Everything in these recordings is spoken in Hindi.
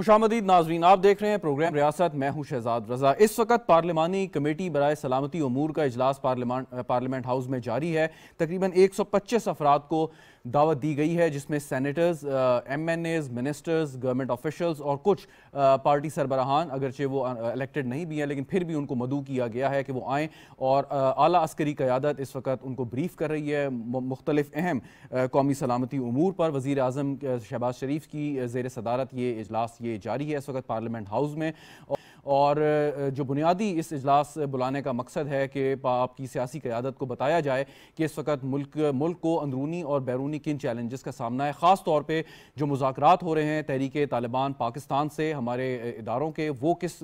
खुशामदीद नाजरीन, आप देख रहे हैं प्रोग्राम रियासत। मैं हूँ शहजाद रजा। इस वक्त पार्लियामानी कमेटी बरए सलामती अमूर का इजलास पार्लियामेंट हाउस में जारी है। तकरीबन एक सौ पच्चीस अफराद को दावत दी गई है जिसमें senators M N As ministers government officials और कुछ आ, पार्टी सरबराहान अगरचे वो इलेक्टेड नहीं भी हैं लेकिन फिर भी उनको मदू किया गया है कि वो आएँ और आला अस्करी क़्यादत इस वक्त उनको ब्रीफ कर रही है मुख्तलिफ़ अहम कौमी सलामती अमूर पर। वज़ी अजम शहबाज शरीफ की जेर सदारत ये इजलास ये जारी है इस वक्त पार्लियामेंट हाउस में और जो बुनियादी इस इजलास बुलाने का मकसद है कि आपकी सियासी क़्यादत को बताया जाए कि इस वक्त मुल्क मुल्क को अंदरूनी और बैरूनी किन चैलेंजेस का सामना है। ख़ास तौर पर जो मुजाकर हो रहे हैं, तहरीक तालिबान पाकिस्तान से हमारे इदारों के, वो किस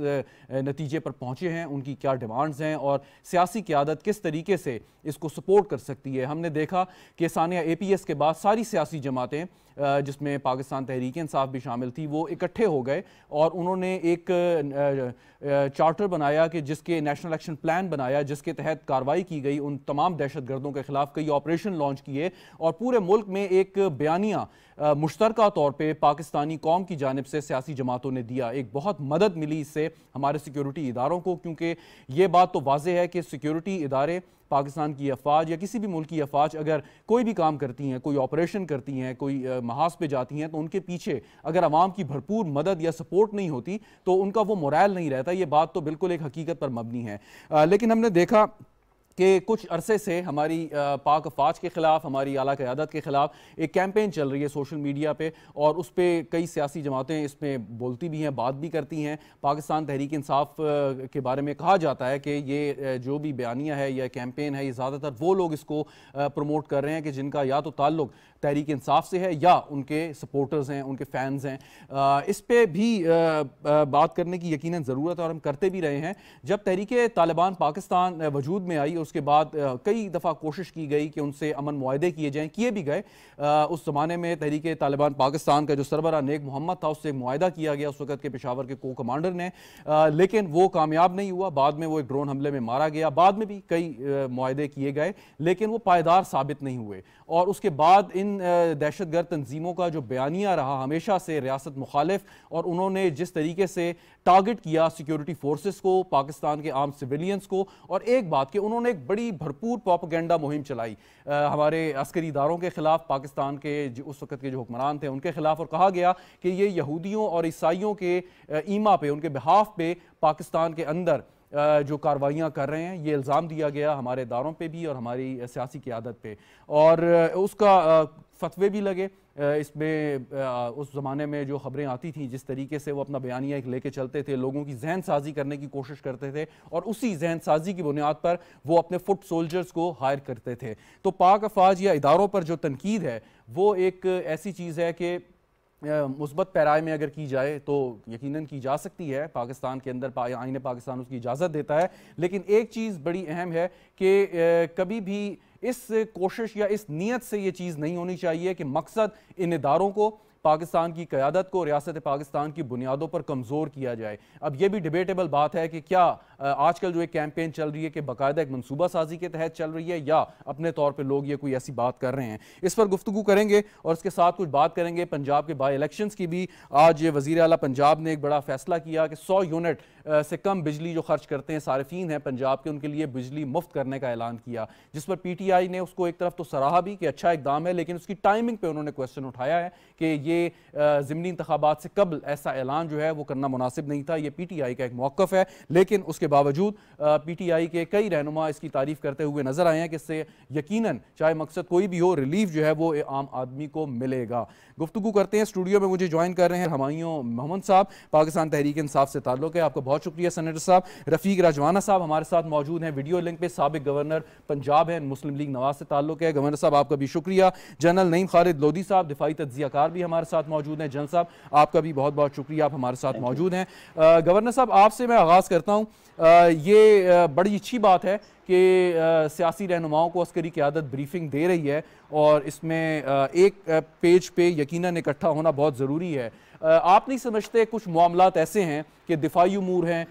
नतीजे पर पहुँचे हैं, उनकी क्या डिमांड्स हैं और सियासी क़्यादत किस तरीके से इसको सपोर्ट कर सकती है? हमने देखा कि सानिया ए पी एस के बाद सारी सियासी जमातें जिसमें पाकिस्तान तहरीक इंसाफ भी शामिल थी, वो इकट्ठे हो गए और उन्होंने एक चार्टर बनाया कि जिसके नेशनल एक्शन प्लान बनाया, जिसके तहत कार्रवाई की गई उन तमाम दहशतगर्दों के खिलाफ कई ऑपरेशन लॉन्च किए और पूरे मुल्क में एक बयानिया मुश्तर तौर पर पाकिस्तानी कौम की जानब से सियासी जमातों ने दिया एक बहुत मदद मिली इससे हमारे सिक्योरिटी इदारों को क्योंकि ये बात तो वाज है कि सिक्योरिटी इदारे पाकिस्तान की अफवाज या किसी भी मुल्क की अफवाज अगर कोई भी काम करती हैं कोई ऑपरेशन करती हैं कोई महाज पे जाती हैं तो उनके पीछे अगर आवाम की भरपूर मदद या सपोर्ट नहीं होती तो उनका वो मोरल नहीं रहता। ये बात तो बिल्कुल एक हकीकत पर मबनी है। आ, लेकिन हमने देखा कि कुछ अरसे से हमारी पाक अफवाज के ख़िलाफ़, हमारी अला क़्यादत के ख़िलाफ़ एक कैंपेन चल रही है सोशल मीडिया पे और उस पर कई सियासी जमातें इसमें बोलती भी हैं, बात भी करती हैं। पाकिस्तान तहरीक इंसाफ के बारे में कहा जाता है कि ये जो भी बयानिया है, या कैंपेन है, ये ज़्यादातर वो लोग इसको प्रमोट कर रहे हैं कि जिनका या तो ताल्लुक़ तहरीक इंसाफ से है या उनके सपोर्टर्स हैं, उनके फैंस हैं। इस पर भी बात करने की यकीन ज़रूरत है और हम करते भी रहे हैं। जब तहरीक तालिबान पाकिस्तान वजूद में आई उसके बाद कई दफ़ा कोशिश की गई कि उनसे अमन मुआदे किए जाएँ, किए भी गए। उस ज़माने में तहरीक तालिबान पाकिस्तान का जो सरबरा नेक मोहम्मद था, उससे माहा किया गया उस वक्त के पेशावर के को कमांडर ने लेकिन वो कामयाब नहीं हुआ। बाद में वो एक ड्रोन हमले में मारा गया। बाद में भी कई माहदे किए गए, लेकिन वो पायदार साबित नहीं हुए। और उसके बाद इन दहशत गर्द तंजीमों का जो बयानिया रहा हमेशा से रियासत मुखालिफ और उन्होंने जिस तरीके से टारगेट किया सिक्योरिटी फोर्सेस को पाकिस्तान के आम सिविलियंस को और एक बात कि उन्होंने एक बड़ी भरपूर प्रोपोगेंडा मुहिम चलाई। आ, हमारे अस्करी इदारों के खिलाफ पाकिस्तान के उस वक्त के जो हुक्मरान थे उनके खिलाफ और कहा गया कि ये यहूदियों और ईसाइयों के ईमा पे उनके बिहाफ पे पाकिस्तान के अंदर जो कार्रवाइयाँ कर रहे हैं, ये इल्ज़ाम दिया गया हमारे इदारों पर भी और हमारी सियासी क्यादत पर और उसका फतवे भी लगे। इसमें उस ज़माने में जो खबरें आती थी, जिस तरीके से वो अपना बयानिया एक लेके चलते थे, लोगों की जहन साजी करने की कोशिश करते थे और उसी जहन साजी की बुनियाद पर वो अपने फुट सोल्जर्स को हायर करते थे। तो पाक अफवाज या इदारों पर जो तनकीद है, वो एक ऐसी चीज़ है कि मुस्बत पैराए में अगर की जाए तो यकीनन की जा सकती है पाकिस्तान के अंदर पा, आइन पाकिस्तान उसकी इजाज़त देता है। लेकिन एक चीज़ बड़ी अहम है कि कभी भी इस कोशिश या इस नीयत से ये चीज़ नहीं होनी चाहिए कि मकसद इन इदारों को पाकिस्तान की क़्यादत को, रियासत पाकिस्तान की बुनियादों पर कमज़ोर किया जाए। अब यह भी डिबेटेबल बात है कि क्या आजकल जो एक कैंपेन चल रही है कि बाकायदा एक मनसूबा साजी के तहत चल रही है या अपने तौर पर लोग ये कोई ऐसी बात कर रहे हैं। इस पर गुफ्तु करेंगे और इसके साथ कुछ बात करेंगे पंजाब के बाई इलेक्शन की भी। आज वज़ीर अला पंजाब ने एक बड़ा फैसला किया कि सौ यूनिट से कम बिजली जो खर्च करते हैं, सार्फिन हैं पंजाब के, उनके लिए बिजली मुफ़्त करने का ऐलान किया। जिस पर पी टी आई ने उसको एक तरफ़ तो सराहा भी कि अच्छा इकदाम है, लेकिन उसकी टाइमिंग पर उन्होंने क्वेश्चन उठाया है कि ये ये ज़मनी इंतबात से कबल ऐसा ऐलान जो है वो करना मुनासिब नहीं था। ये पी टी आई का एक मौक़ है, लेकिन उसके बावजूद पी टी आई के कई रहनुमा इसकी तारीफ़ करते हुए नज़र आए हैं कि इससे यकीन चाहे मकसद कोई भी हो, रिलीफ जो है वो आम आदमी को मिलेगा। गुफ्तु करते हैं, स्टूडियो में मुझे ज्वाइन कर रहे हैं हमायूं मोहम्मद साहब, पाकिस्तान तहरीक इंसाफ से ताल्लुक है। आपका बहुत शुक्रिया, सनेटर साहब। रफ़ीक राजवाना साहब हमारे साथ मौजूद हैं, वीडियो लिंक पे सबक गवर्नर पंजाब है, मुस्लिम लीग नवाज़ से ताल्लुक है। गवर्नर साहब, आपका भी शुक्रिया। जनरल नईम खालिद लोधी साहब, दिफाई तजियाकार भी हमारे साथ मौजूद हैं। जन साहब आपका भी बहुत बहुत शुक्रिया। आप हमारे साथ मौजूद हैं। गवर्नर साहब आपसे मैं आगाज़ करता हूँ। ये बड़ी अच्छी बात है कि सियासी रहनुमाओं को अस्करी क्यादत ब्रीफिंग दे रही है और इसमें एक पेज पे यकीनन इकट्ठा होना बहुत ज़रूरी है। आप नहीं समझते कुछ मामला ऐसे हैं कि दिफाई अमूर हैं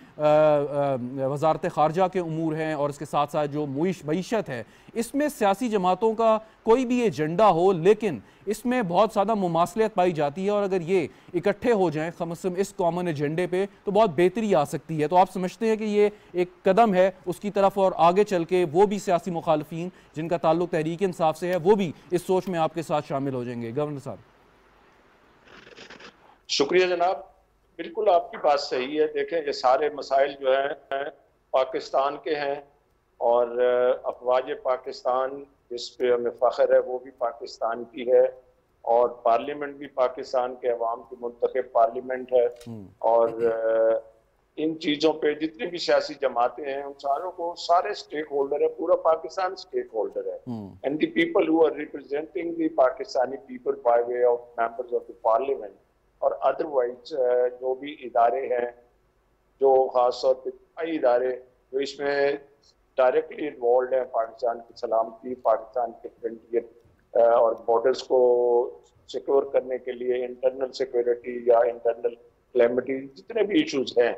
वजारत ख़ारजा के अमूर हैं और इसके साथ साथ जो मीशत है, इसमें सियासी जमातों का कोई भी एजेंडा हो, लेकिन इसमें बहुत ज़्यादा मुमासलियत पाई जाती है और अगर ये इकट्ठे हो जाएँ कम अज़ कम इस कॉमन एजेंडे पे तो बहुत बेहतरी आ सकती है। तो आप समझते हैं कि ये एक कदम है उसकी तरफ़ और आगे चल के वो भी सियासी मुखालफी जिनका ताल्लुक तहरीक इंसाफ से है, वो भी इस सोच में आपके साथ शामिल हो जाएँगे। गवर्नर साहब। शुक्रिया जनाब। बिल्कुल आपकी बात सही है। देखें ये सारे मसाइल जो हैं पाकिस्तान के हैं और अफवाज पाकिस्तान जिस पे हमें फ़ख्र है वो भी पाकिस्तान की है और पार्लियामेंट भी पाकिस्तान के अवाम की मुंतब पार्लियामेंट है हम्म। और इन चीज़ों पे जितनी भी सियासी जमातें हैं उन सारों को सारे स्टेक होल्डर है पूरा पाकिस्तान स्टेक होल्डर है and the people who are representing the Pakistani people by way of members of the parliament और अदरवाइज़ जो भी इदारे हैं, जो खास तौर पर कई इदारे, जो इसमें डायरेक्टली इन्वॉल्व हैं पाकिस्तान की सलामती, पाकिस्तान के फ्रंटियर और बॉर्डर्स को सिक्योर करने के लिए इंटरनल सिक्योरिटी या इंटरनल क्लेमिटी जितने भी इश्यूज़ हैं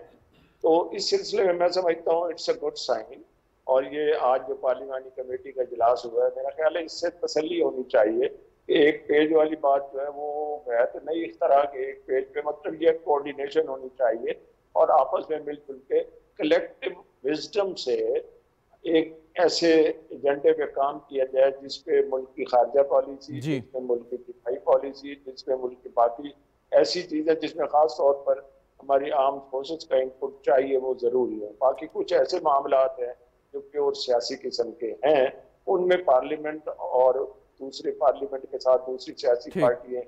तो इस सिलसिले में मैं समझता हूँ इट्स अ गुड साइन और ये आज जो पार्लिमानी कमेटी का इजलास हुआ है, मेरा ख्याल है इससे तसली होनी चाहिए एक पेज वाली बात जो है वो है तो नहीं इस तरह के एक पेज पे मतलब ये कोऑर्डिनेशन होनी चाहिए और आपस में मिलजुल के कलेक्टिव विजडम से एक ऐसे एजेंडे पे काम किया जाए जिसपे मुल्क की खारजा पॉलिसी जिसमें मुल्क की दिफाई पॉलिसी जिसमें मुल्क की बाकी ऐसी चीज़ें जिसमें खास तौर पर हमारी आर्म फोर्सेस का इनपुट चाहिए वो ज़रूरी है। बाकी कुछ ऐसे मामला हैं जो प्योर सियासी किस्म के हैं उनमें पार्लियामेंट और दूसरे पार्लियामेंट के साथ दूसरी सियासी पार्टियाँ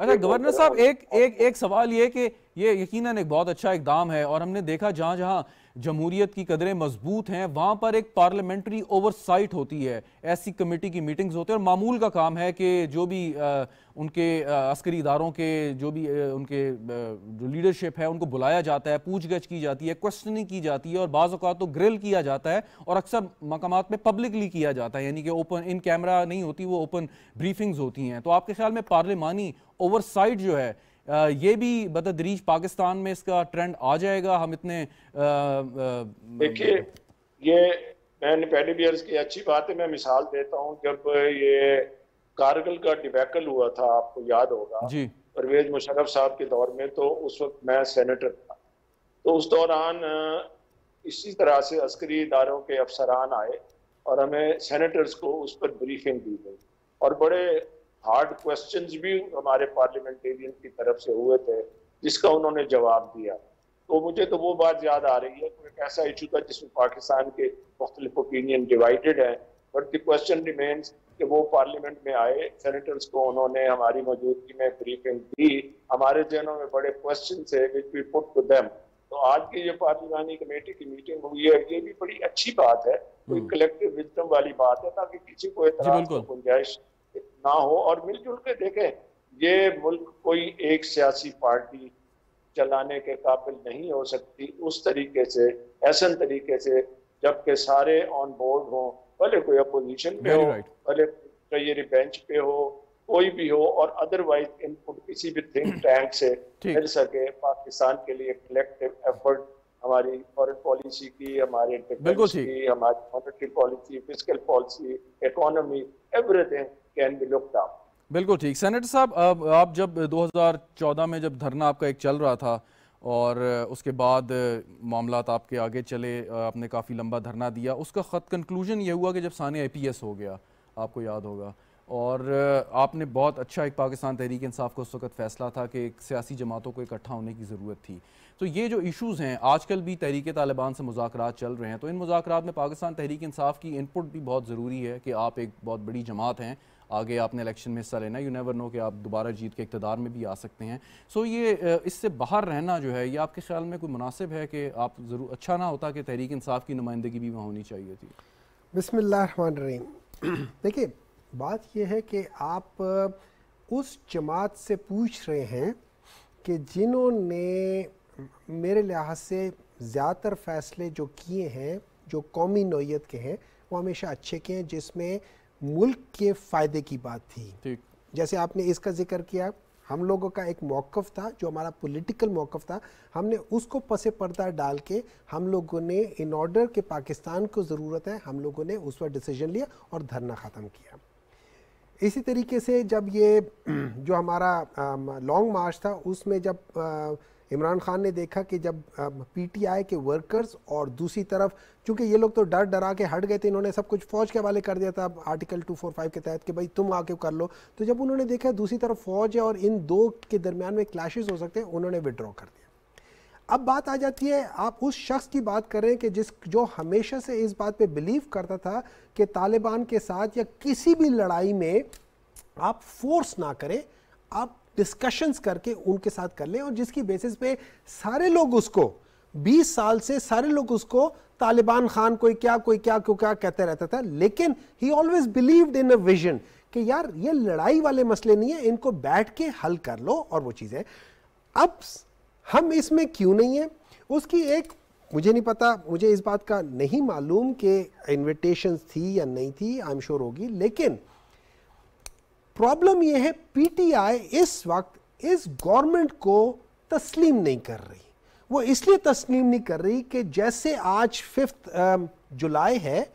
अच्छा गवर्नर साहब एक एक एक सवाल ये कि ये यकीनन एक बहुत अच्छा इकदाम है और हमने देखा जहाँ जहाँ जमहूरियत की कदरें मज़बूत हैं वहाँ पर एक पार्लियामेंट्री ओवरसाइट होती है। ऐसी कमेटी की मीटिंग्स होती है और मामूल का काम है कि जो भी आ, उनके अस्करी इदारों के जो भी आ, उनके आ, जो लीडरशिप है उनको बुलाया जाता है पूछ गछ की जाती है क्वेश्चनिंग की जाती है और बाज़ अवत तो ग्रिल किया जाता है और अक्सर मकाम में पब्लिकली किया जाता है यानी कि ओपन इन कैमरा नहीं होती वो ओपन ब्रीफिंग्स होती हैं। तो आपके ख्याल में पार्लिमानी ओवरसाइट जो है ये भी बतदरीज पाकिस्तान में इसका ट्रेंड आ जाएगा। हम इतने देखिए ये मैंने पहले भी अर्ज़ की अच्छी बात है मैं मिसाल देता हूँ जब ये कारगिल का डिबैकल हुआ था आपको याद होगा जी। परवेज मुशरफ साहब के दौर में तो उस वक्त मैं सेनेटर था। तो उस दौरान इसी तरह से अस्करी इदारों के अफसरान आए और हमें सेनेटर्स को उस पर ब्रीफिंग दी गई। और बड़े हार्ड क्वेश्चंस भी हमारे पार्लियामेंटेरियन की तरफ़ से हुए थे जिसका उन्होंने जवाब दिया। तो मुझे तो वो बात याद आ रही है कि एक ऐसा इशू था जिसमें पाकिस्तान के मुख्तलिफ़ ओपिनियन डिवाइडेड है बट द क्वेश्चन रिमेन्स कि वो पार्लियामेंट में आए सेनेटर्स को उन्होंने हमारी मौजूदगी में ब्रीफिंग दी। हमारे जहनों में बड़े क्वेश्चन थे which we put to them तो आज की जो पार्लिमानी कमेटी की मीटिंग हुई है ये भी बड़ी अच्छी बात है कोई कलेक्टिव हम्म। विजडम वाली बात है ताकि किसी को एतराज़ गुंजाइश ना हो और मिलजुल के देखें ये मुल्क कोई एक सियासी पार्टी चलाने के काबिल नहीं हो सकती उस तरीके से ऐसा तरीके से जबकि सारे ऑन बोर्ड हो भले कोई अपोजिशन पे हो भले कई बेंच पे हो कोई भी हो और अदरवाइज़ इनपुट किसी भी थिंक टैंक से मिल सके पाकिस्तान के लिए कलेक्टिव एफर्ट हमारी फॉरेन पॉलिसी की हमारे की हमारी monetary policy physical policy economy everything can be looked up बिल्कुल ठीक। सेनेटर साहब आप जब 2014 में जब धरना आपका एक चल रहा था और उसके बाद मामला आपके आगे चले, आपने काफ़ी लंबा धरना दिया, उसका ख़त कंक्लूजन ये हुआ कि जब साने आईपीएस हो गया, आपको याद होगा। और आपने बहुत अच्छा एक पाकिस्तान तहरीक इंसाफ का उस वक्त फ़ैसला था कि सियासी जमातों को इकट्ठा होने की ज़रूरत थी। तो ये जो इशूज़ हैं, आजकल भी तहरीक तालिबान से मुजाकर चल रहे हैं तो इन मुजाकर में पाकिस्तान तहरीक इंसाफ की इनपुट भी बहुत ज़रूरी है कि आप एक बहुत बड़ी जमात हैं आगे आपने इलेक्शन में हिस्सा लेना यू नेवर नो कि आप दोबारा जीत के इकतदार में भी आ सकते हैं। सो ये इससे बाहर रहना जो है, ये आपके ख्याल में कोई मुनासिब है कि आप ज़रूर अच्छा ना होता कि तहरीक इंसाफ की नुमाइंदगी भी वहाँ होनी चाहिए थी? बिसमीम देखिए, बात यह है कि आप उस जमात से पूछ रहे हैं कि जिन्होंने मेरे लिहाज से ज़्यादातर फ़ैसले जो किए हैं, जो कौमी नोयत के हैं, वो हमेशा अच्छे के हैं, जिसमें मुल्क के फ़ायदे की बात थी। जैसे आपने इसका ज़िक्र किया हम लोगों का एक मौक़ था जो हमारा पॉलिटिकल मौक़ था। हमने उसको पसे पर्दा डाल के हम लोगों ने इन ऑर्डर के पाकिस्तान को ज़रूरत है हम लोगों ने उस पर डिसीज़न लिया और धरना ख़त्म किया। इसी तरीके से जब ये जो हमारा लॉन्ग मार्च था उसमें जब आ, इमरान खान ने देखा कि जब पीटीआई के वर्कर्स और दूसरी तरफ़, चूँकि ये लोग तो डर डरा के हट गए थे, इन्होंने सब कुछ फौज के हवाले कर दिया था आर्टिकल 245 के तहत कि भाई तुम आके कर लो। तो जब उन्होंने देखा दूसरी तरफ़ फौज है और इन दो के दरमियान में क्लैशेस हो सकते हैं, उन्होंने विड्रॉ कर दिया। अब बात आ जाती है, आप उस शख्स की बात करें कि जिस, जो हमेशा से इस बात पे बिलीव करता था कि तालिबान के साथ या किसी भी लड़ाई में आप फोर्स ना करें, आप डिस्कशंस करके उनके साथ कर लें और जिसकी बेसिस पे सारे लोग उसको 20 साल से सारे लोग उसको, तालिबान खान कोई क्या कोई क्या कोई क्या कहते रहता था। लेकिन he always believed in a vision कि यार, ये लड़ाई वाले मसले नहीं है, इनको बैठ के हल कर लो और वो चीज़ें। अब हम इसमें क्यों नहीं है? उसकी एक, मुझे नहीं पता, मुझे इस बात का नहीं मालूम कि इनविटेशन थी या नहीं थी आई एम श्योर होगी, लेकिन प्रॉब्लम यह है, पीटीआई इस वक्त इस गवर्नमेंट को तस्लीम नहीं कर रही। वो इसलिए तस्लीम नहीं कर रही कि जैसे आज फिफ्थ जुलाई है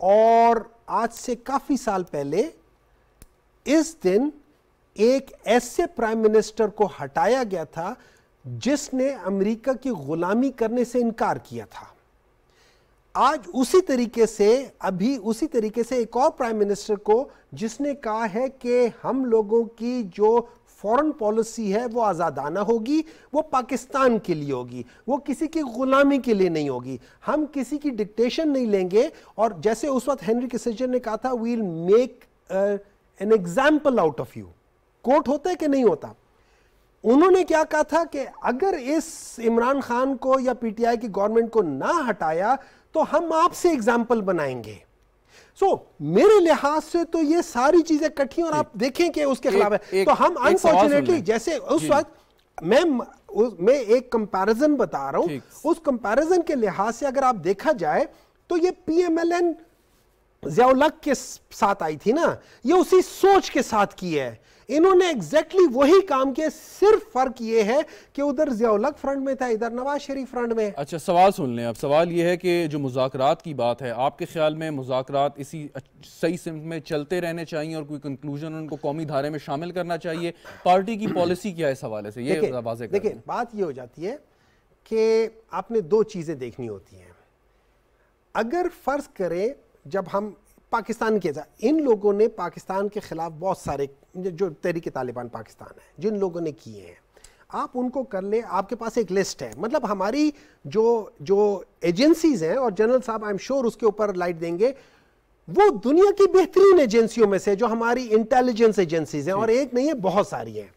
और आज से काफ़ी साल पहले इस दिन एक ऐसे प्राइम मिनिस्टर को हटाया गया था जिसने अमेरिका की गुलामी करने से इनकार किया था। आज उसी तरीके से, अभी उसी तरीके से एक और प्राइम मिनिस्टर को जिसने कहा है कि हम लोगों की जो फॉरेन पॉलिसी है, वो आज़ादाना होगी, वो पाकिस्तान के लिए होगी, वो किसी की गुलामी के लिए नहीं होगी। हम किसी की डिक्टेशन नहीं लेंगे और जैसे उस वक्त हेनरी किसेजर ने कहा था we'll make an example out of you court होता है कि नहीं होता? उन्होंने क्या कहा था कि अगर इस इमरान खान को या पीटीआई की गवर्नमेंट को ना हटाया तो हम आपसे एग्ज़ाम्पल बनाएँगे। सो so, मेरे लिहाज से तो ये सारी चीज़ें कठी और आप देखें कि उसके खिलाफ है। तो हम अनफॉर्चुनेटली जैसे उस वक्त मैं मैं एक कंपैरिजन बता रहा हूँ। उस कंपैरिजन के लिहाज से अगर आप देखा जाए तो ये पीएमएलएन जियाउलक के साथ आई थी ना ये उसी सोच के साथ की है। इन्होंने एग्जैक्टली exactly वही काम किया सिर्फ़ फ़र्क ये है कि उधर जियाउलक फ्रंट में था इधर नवाज़ शरीफ फ्रंट में। अच्छा सवाल सुन लें अब सवाल ये है कि जो मुजाकरात की बात है आपके ख्याल में मुजाकरात इसी सही सिमत में चलते रहने चाहिए और कोई कंक्लूजन उनको कौमी धारे में शामिल करना चाहिए? पार्टी की पॉलिसी क्या है इस हवाले से? ये देखिए बात ये हो जाती है कि आपने दो चीज़ें देखनी होती हैं। अगर फ़र्ज़ करें जब हम पाकिस्तान के इन लोगों ने पाकिस्तान के ख़िलाफ़ बहुत सारे जो तहरीक तालिबान पाकिस्तान है जिन लोगों ने किए हैं आप उनको कर ले आपके पास एक लिस्ट है। मतलब हमारी जो जो एजेंसीज हैं और जनरल साहब आई एम श्योर उसके ऊपर लाइट देंगे वो दुनिया की बेहतरीन एजेंसियों में से जो हमारी इंटेलिजेंस एजेंसीज हैं और एक नहीं है बहुत सारी हैं।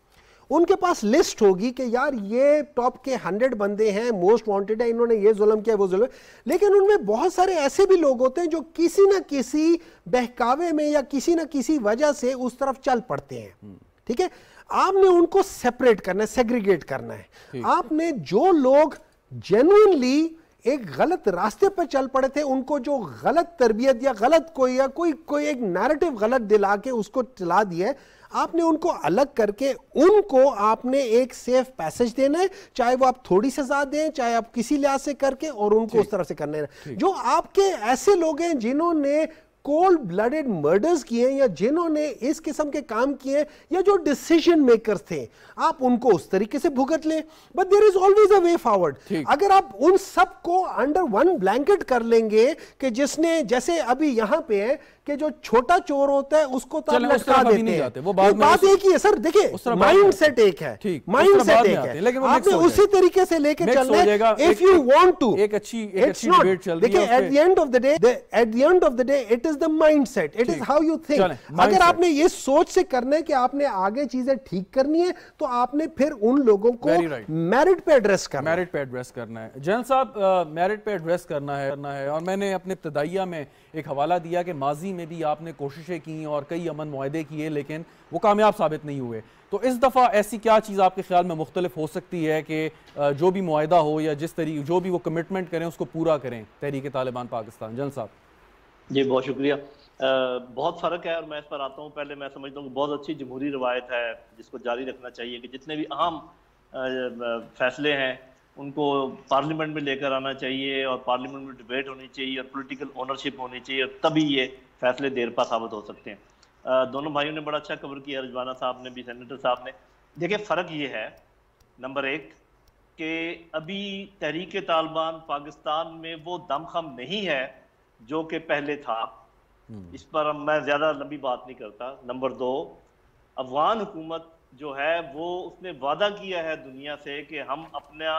उनके पास लिस्ट होगी कि यार ये टॉप के हंड्रेड बंदे हैं मोस्ट वांटेड है इन्होंने ये जुल्म किया वो जुल्म। लेकिन उनमें बहुत सारे ऐसे भी लोग होते हैं जो किसी ना किसी बहकावे में या किसी ना किसी वजह से उस तरफ़ चल पड़ते हैं। हम्म। ठीक है? आपने उनको सेपरेट करना है सेग्रीगेट करना है। आपने जो लोग जेन्यनली एक गलत रास्ते पर चल पड़े थे उनको जो गलत तरबियत या गलत कोई या कोई कोई एक नैरेटिव गलत दिला के उसको चला दिया आपने उनको अलग करके उनको आपने एक सेफ़ पैसेज देना है चाहे वो आप थोड़ी सजा दें चाहे आप किसी लिहाज से करके और उनको उस तरफ़ से करने जो आपके ऐसे लोग हैं जिन्होंने कोल्ड ब्लडेड मर्डर्स किए या जिन्होंने इस किस्म के काम किए या जो डिसीज़न मेकर्स थे आप उनको उस तरीके से भुगत लें। But there is always a way forward अगर आप उन सबको अंडर वन ब्लैंकेट कर लेंगे कि जिसने जैसे अभी यहाँ पे है कि जो छोटा चोर होता है उसको तो लटका देते हैं। वो बात, बात एक ही है सर देखिए माइंड सेट एक है माइंड सेट एक है लेकिन आपने उसी तरीके से लेके चलना इफ़ यू वांट टू एक अच्छी एक अच्छी डिबेट चल रही है देखिए at the end of the day at the end of the day it is the mindset it is how you think अगर आपने ये सोच से करना है कि आपने आगे चीज़ें ठीक करनी है तो आपने फिर उन लोगों को मेरिट पे एड्रेस करना मेरिट पे एड्रेस करना है। जनरल साहब मेरिट पे एड्रेस करना है करना है। और मैंने अपने इब्तदाइया में एक हवाला दिया कि माजी में भी आपने कोशिशें की और कई अमन माहे किए लेकिन वो कामयाब साबित नहीं हुए। तो इस दफ़ा ऐसी क्या चीज़ आपके ख्याल में मुख्तलिफ़ हो सकती है कि जो भी माहा हो या जिस तरीके जो भी वो कमिटमेंट करें उसको पूरा करें? तहरीक तालिबान पाकिस्तान। जन साहब। जी बहुत शुक्रिया। आ, बहुत फ़र्क है और मैं इस पर आता हूँ। पहले मैं समझता हूँ कि बहुत अच्छी जमहूरी रवायत है जिसको जारी रखना चाहिए कि जितने भी अहम फैसले हैं उनको पार्लियामेंट में लेकर आना चाहिए और पार्लियामेंट में डिबेट होनी चाहिए और पॉलिटिकल ओनरशिप होनी चाहिए और तभी ये फैसले देर पा साबित हो सकते हैं। दोनों भाइयों ने बड़ा अच्छा कवर किया रजवाना साहब ने भी सेनेटर साहब ने। देखिए फ़र्क ये है नंबर एक कि अभी तहरीक तालिबान पाकिस्तान में वो दमखम नहीं है जो कि पहले था। हम्म। इस पर मैं ज़्यादा लंबी बात नहीं करता। नंबर दो अफगान हुकूमत जो है वो उसने वादा किया है दुनिया से कि हम अपना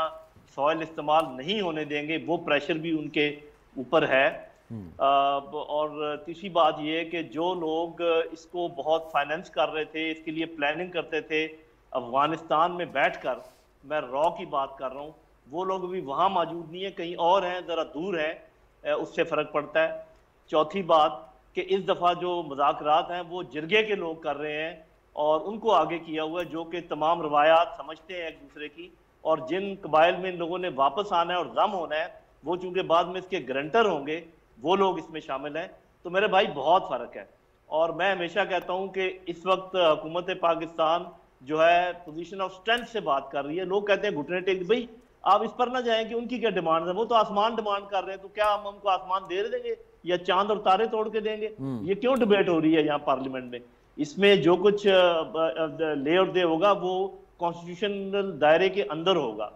सॉयल इस्तेमाल नहीं होने देंगे वो प्रेशर भी उनके ऊपर है हम्म। और तीसरी बात ये कि जो लोग इसको बहुत फाइनेंस कर रहे थे इसके लिए प्लानिंग करते थे अफ़गानिस्तान में बैठकर मैं रॉ की बात कर रहा हूँ वो लोग भी वहाँ मौजूद नहीं है कहीं और हैं ज़रा दूर है उससे फ़र्क पड़ता है चौथी बात कि इस दफ़ा जो मुजाकरात हैं वो जिरगे के लोग कर रहे हैं और उनको आगे किया हुआ है जो कि तमाम रवायात समझते हैं एक दूसरे की। और जिन कबाइल में इन लोगों ने वापस आना है और दम होना है वो चूँकि बाद में इसके ग्रंटर होंगे वो लोग इसमें शामिल हैं। तो मेरे भाई बहुत फ़र्क है। और मैं हमेशा कहता हूँ कि इस वक्त हुकूमत पाकिस्तान जो है पोजीशन ऑफ़ स्ट्रेंथ से बात कर रही है। लोग कहते हैं घुटने टेक भाई आप इस पर ना जाएँ कि उनकी क्या डिमांड है? वो तो आसमान डिमांड कर रहे हैं तो क्या हम हमको आसमान दे देंगे या चाँद और तारे तोड़ के देंगे? हम्म। ये क्यों डिबेट हो रही है यहाँ पार्लियामेंट में? इसमें जो कुछ ले और दे होगा वो कॉन्स्टिट्यूशनल दायरे के अंदर होगा।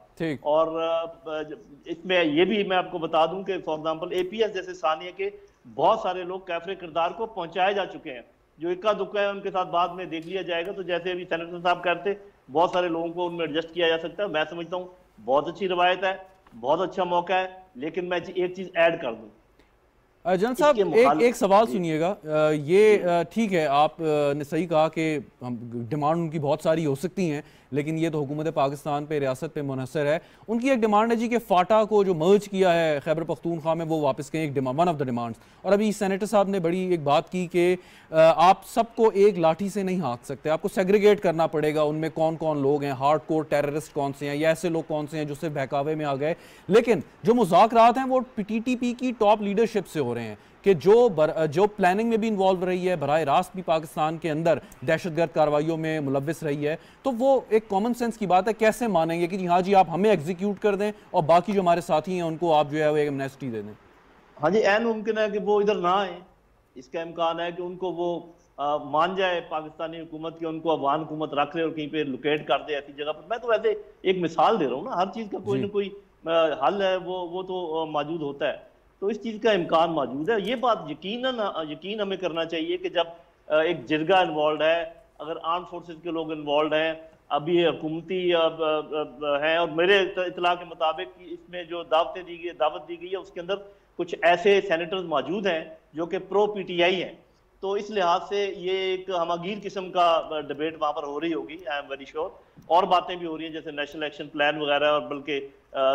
और इसमें ये भी मैं आपको बता दूँ कि फॉर एग्जांपल एपीएस जैसे सानिया के बहुत सारे लोग कैफरे किरदार को पहुँचाए जा चुके हैं। जो इक्का दुक्का है उनके साथ बाद में देख लिया जाएगा। तो जैसे अभी सेनेटर साहब कहते बहुत सारे लोगों को उनमें एडजस्ट किया जा सकता है। मैं समझता हूँ बहुत अच्छी रवायत है बहुत अच्छा मौका है लेकिन मैं एक चीज़ ऐड कर दूँ। जनरल साहब एक एक सवाल सुनिएगा। ये ठीक है आपने सही कहा कि डिमांड उनकी बहुत सारी हो सकती हैं लेकिन ये तो हुकूमत पाकिस्तान पे रियासत पे मुनसर है। उनकी एक डिमांड है जी कि फाटा को जो मर्ज किया है खैबर पख्तूनख्वा में वो वापस करें एक demand one of the demands और अभी सेनेटर साहब ने बड़ी एक बात की कि आप सबको एक लाठी से नहीं हाँक सकते आपको सेग्रीगेट करना पड़ेगा उनमें कौन कौन लोग हैं हार्ड कोर टेररिस्ट कौन से हैं या ऐसे लोग कौन से हैं जो सिर्फ़ बहकावे में आ गए। लेकिन जो मुजाकर हैं वो टी की टॉप लीडरशिप से हो। रहे हैं कि जो बर, जो प्लानिंग में भी इन्वॉल्व रही है बर रास्त भी पाकिस्तान के अंदर दहशतगर्द कार्रवाइयों में मुलविस रही है तो वो एक कॉमन सेंस की बात है कैसे मानेंगे कि हाँ जी आप हमें एग्जीक्यूट कर दें और बाकी जो हमारे साथी हैं उनको आप जो है वो एक एमनेस्टी दे दें। हाँ जी एन मुमकिन है कि वो इधर ना आए। इसका इम्कान है कि उनको वो आ, मान जाए पाकिस्तानी हुकूमत की उनको अफगान हुकूमत रख ले और कहीं पे लोकेट कर दे ऐसी जगह पर। मैं तो वैसे एक मिसाल दे रहा हूँ ना हर चीज़ का कोई ना कोई हल है वो वो तो मौजूद होता है। तो इस चीज़ का इम्कान मौजूद है। ये बात यकीन यकीन हमें करना चाहिए कि जब एक जिरगा इन्वॉल्व है, अगर आर्म फोर्सेज के लोग इन्वॉल्व हैं, अभी हुकूमती हैं और मेरे इतला के मुताबिक इसमें जो दावतें दी गई, दावत दी गई है, उसके अंदर कुछ ऐसे सेनेटर्स मौजूद हैं, जो कि प्रो पी टी आई हैं। तो इस लिहाज से ये एक हमागीर किस्म का डिबेट वहाँ पर हो रही होगी आई एम वेरी श्योर और बातें भी हो रही हैं जैसे नेशनल एक्शन प्लान वगैरह और बल्कि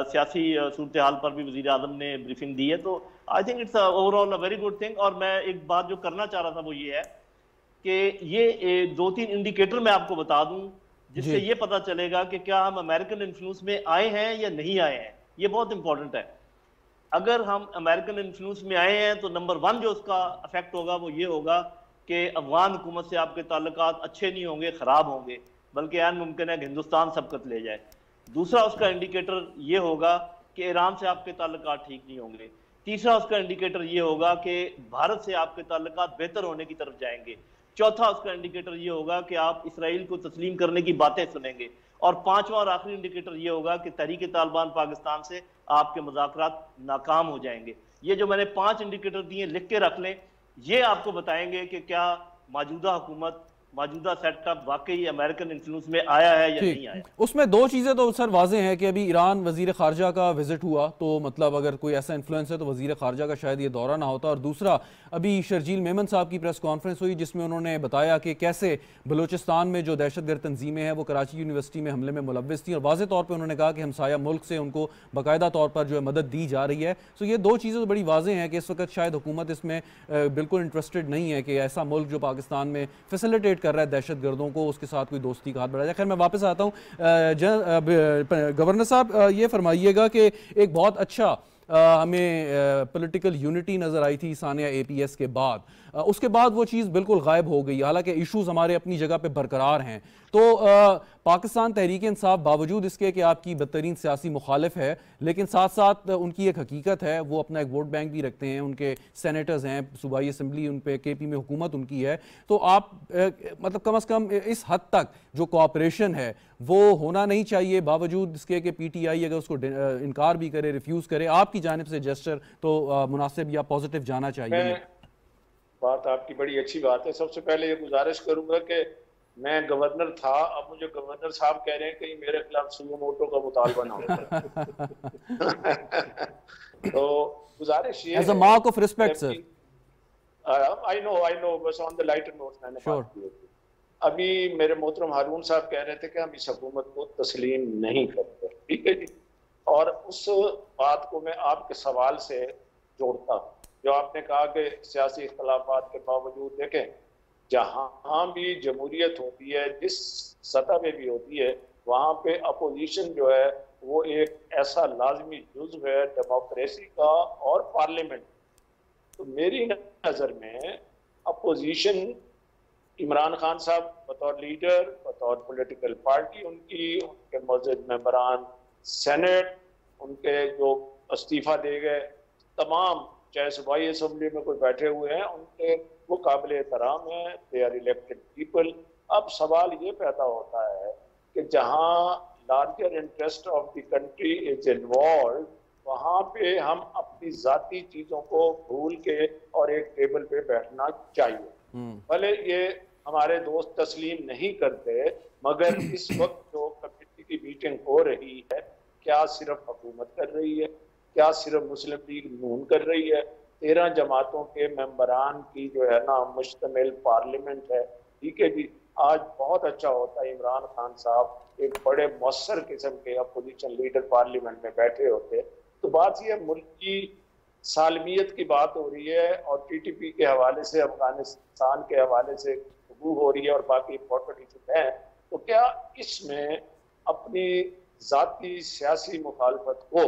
सियासी सूरत हाल पर भी वजी अजम ने ब्रीफिंग दी है तो I think it's overall a very good thing और मैं एक बात जो करना चाह रहा था वो ये है कि ये दो तीन इंडिकेटर मैं आपको बता दूँ जिससे ये पता चलेगा कि क्या हम अमेरिकन इन्फ्लुएंस में आए हैं या नहीं आए हैं ये बहुत इंपॉर्टेंट है। अगर हम अमेरिकन इन्फ्लुएंस में आए हैं तो नंबर वन जो उसका इफ़ेक्ट होगा, वो ये होगा कि अफगान हुकूमत से आपके ताल्लुक अच्छे नहीं होंगे, ख़राब होंगे, बल्कि यार मुमकिन है कि हिंदुस्तान सबकत ले जाए। दूसरा उसका इंडिकेटर ये होगा कि ईरान से आपके ताल्लुक ठीक नहीं होंगे। तीसरा उसका इंडिकेटर ये होगा कि भारत से आपके ताल्लुक बेहतर होने की तरफ़ जाएँगे। चौथा उसका इंडिकेटर ये होगा कि आप इसराइल को तस्लीम करने की बातें सुनेंगे। और पांचवा और आखिरी इंडिकेटर ये होगा कि तरीके तालिबान पाकिस्तान से आपके मुजाकर नाकाम हो जाएँगे। ये जो मैंने पाँच इंडिकेटर दिए, लिख के रख लें, ये आपको बताएँगे कि क्या मौजूदा हुकूमत मौजूदा सेटअप वाकई अमेरिकन इन्फ्लुएंस में आया है या नहीं आया? उसमें दो चीज़ें तो सर वाजे हैं कि अभी ईरान वज़ीर खारजा का विज़िट हुआ तो मतलब अगर कोई ऐसा इन्फ्लुएंस है तो वज़ीर खारजा का शायद ये दौरा ना होता। और दूसरा अभी शर्जील मेमन साहब की प्रेस कॉन्फ्रेंस हुई जिसमें उन्होंने बताया कि कैसे बलोचिस्तान में जो दहशत गर्द तंजीमें हैं वो कराची यूनिवर्सिटी में हमले में मुलविस थी। और वाज तौर पर उन्होंने कहा कि हमसाया मुल्क से उनको बाकायदा तौर पर जो है मदद दी जा रही है। सो ये दो चीज़ें तो बड़ी वाजे हैं कि इस वक्त शायद हुकूमत इसमें बिल्कुल इंटरेस्टेड नहीं है कि ऐसा मुल्क जो पाकिस्तान में फैसिलिटेट कर रहा है दहशत गर्दों को, उसके साथ कोई दोस्ती का हाथ बढ़ाया। खैर, मैं वापस आता हूँ। गवर्नर साहब ये फरमाइएगा कि एक बहुत अच्छा हमें पॉलिटिकल यूनिटी नज़र आई थी सानिया एपीएस के बाद। उसके बाद वो चीज़ बिल्कुल गायब हो गई। हालाँकि इश्यूज़ हमारे अपनी जगह पे बरकरार हैं। तो पाकिस्तान तहरीक इंसाफ बावजूद इसके कि आपकी बदतरीन सियासी मुखालिफ है, लेकिन साथ साथ उनकी एक हकीकत है, वो अपना एक वोट बैंक भी रखते हैं, उनके सेनेटर्स हैं, सूबाई असम्बली उन पर के पी में हुकूमत उनकी है। तो आप मतलब कम अज़ कम इस हद तक जो कोऑपरेशन है, वो होना नहीं चाहिए। बावजूद इसके कि पी टी आई अगर उसको इनकार भी करे, रिफ्यूज़ करे, आपकी जानब से जेस्टर तो मुनासिब या पॉजिटिव जाना चाहिए। बात आपकी बड़ी अच्छी बात है। सबसे पहले ये गुजारिश करूँगा कि मैं गवर्नर था अब मुझे गवर्नर साहब कह रहे हैं कि मेरे खिलाफ सुमो मोटो का मुतालबा ना हो। तो गुजारिश ये as a mark of respect sir I know I know बस ऑन द लाइटर नोट मैंने sure. बात की अभी मेरे मोहतरम हारून साहब कह रहे थे कि हम इस हुकूमत को तस्लीम नहीं करते। ठीक है जी? और उस बात को मैं आपके सवाल से जोड़ता हूँ। जो आपने कहा कि सियासी इख्तलाफात के बावजूद देखें, जहाँ भी जमहूरियत होती है, जिस सतह पे भी होती है, वहाँ पे अपोजिशन जो है, वो एक ऐसा लाजमी जुज्व है डेमोक्रेसी का और पार्लियामेंट तो मेरी नज़र में अपोजिशन इमरान खान साहब, बतौर लीडर बतौर पॉलिटिकल पार्टी उनकी, उनके मौजूद मेम्बरान सेनेट उनके जो इस्तीफ़ा दे गए, तमाम चाहे सूबाई असम्बली में कोई बैठे हुए हैं उनके वो काबिल एहतराम है दे आर इलेक्टेड पीपल अब सवाल ये पैदा होता है कि जहाँ larger interest of the country is involved वहाँ पे हम अपनी जाती चीज़ों को भूल के और एक टेबल पे बैठना चाहिए। हम्म। भले ये हमारे दोस्त तस्लीम नहीं करते मगर इस वक्त जो कमेटी की मीटिंग हो रही है क्या सिर्फ़ हुकूमत कर रही है? क्या सिर्फ़ मुस्लिम लीग नून कर रही है? तेरह जमातों के मेंबरान की जो है ना मुश्तमिल पार्लियामेंट है। ठीक है जी, आज बहुत अच्छा होता है। इमरान खान साहब एक बड़े मौसर किस्म के अपोजिशन लीडर पार्लियामेंट में बैठे होते तो बात यह मुल्क की सालमियत की बात हो रही है और टीटीपी के हवाले से, अफ़गानिस्तान के हवाले से गुफ्तु हो रही है और बाकी इम्पोर्टेंट इशू हैं। तो क्या इसमें अपनी ज़ाती, सियासी मुखालफत को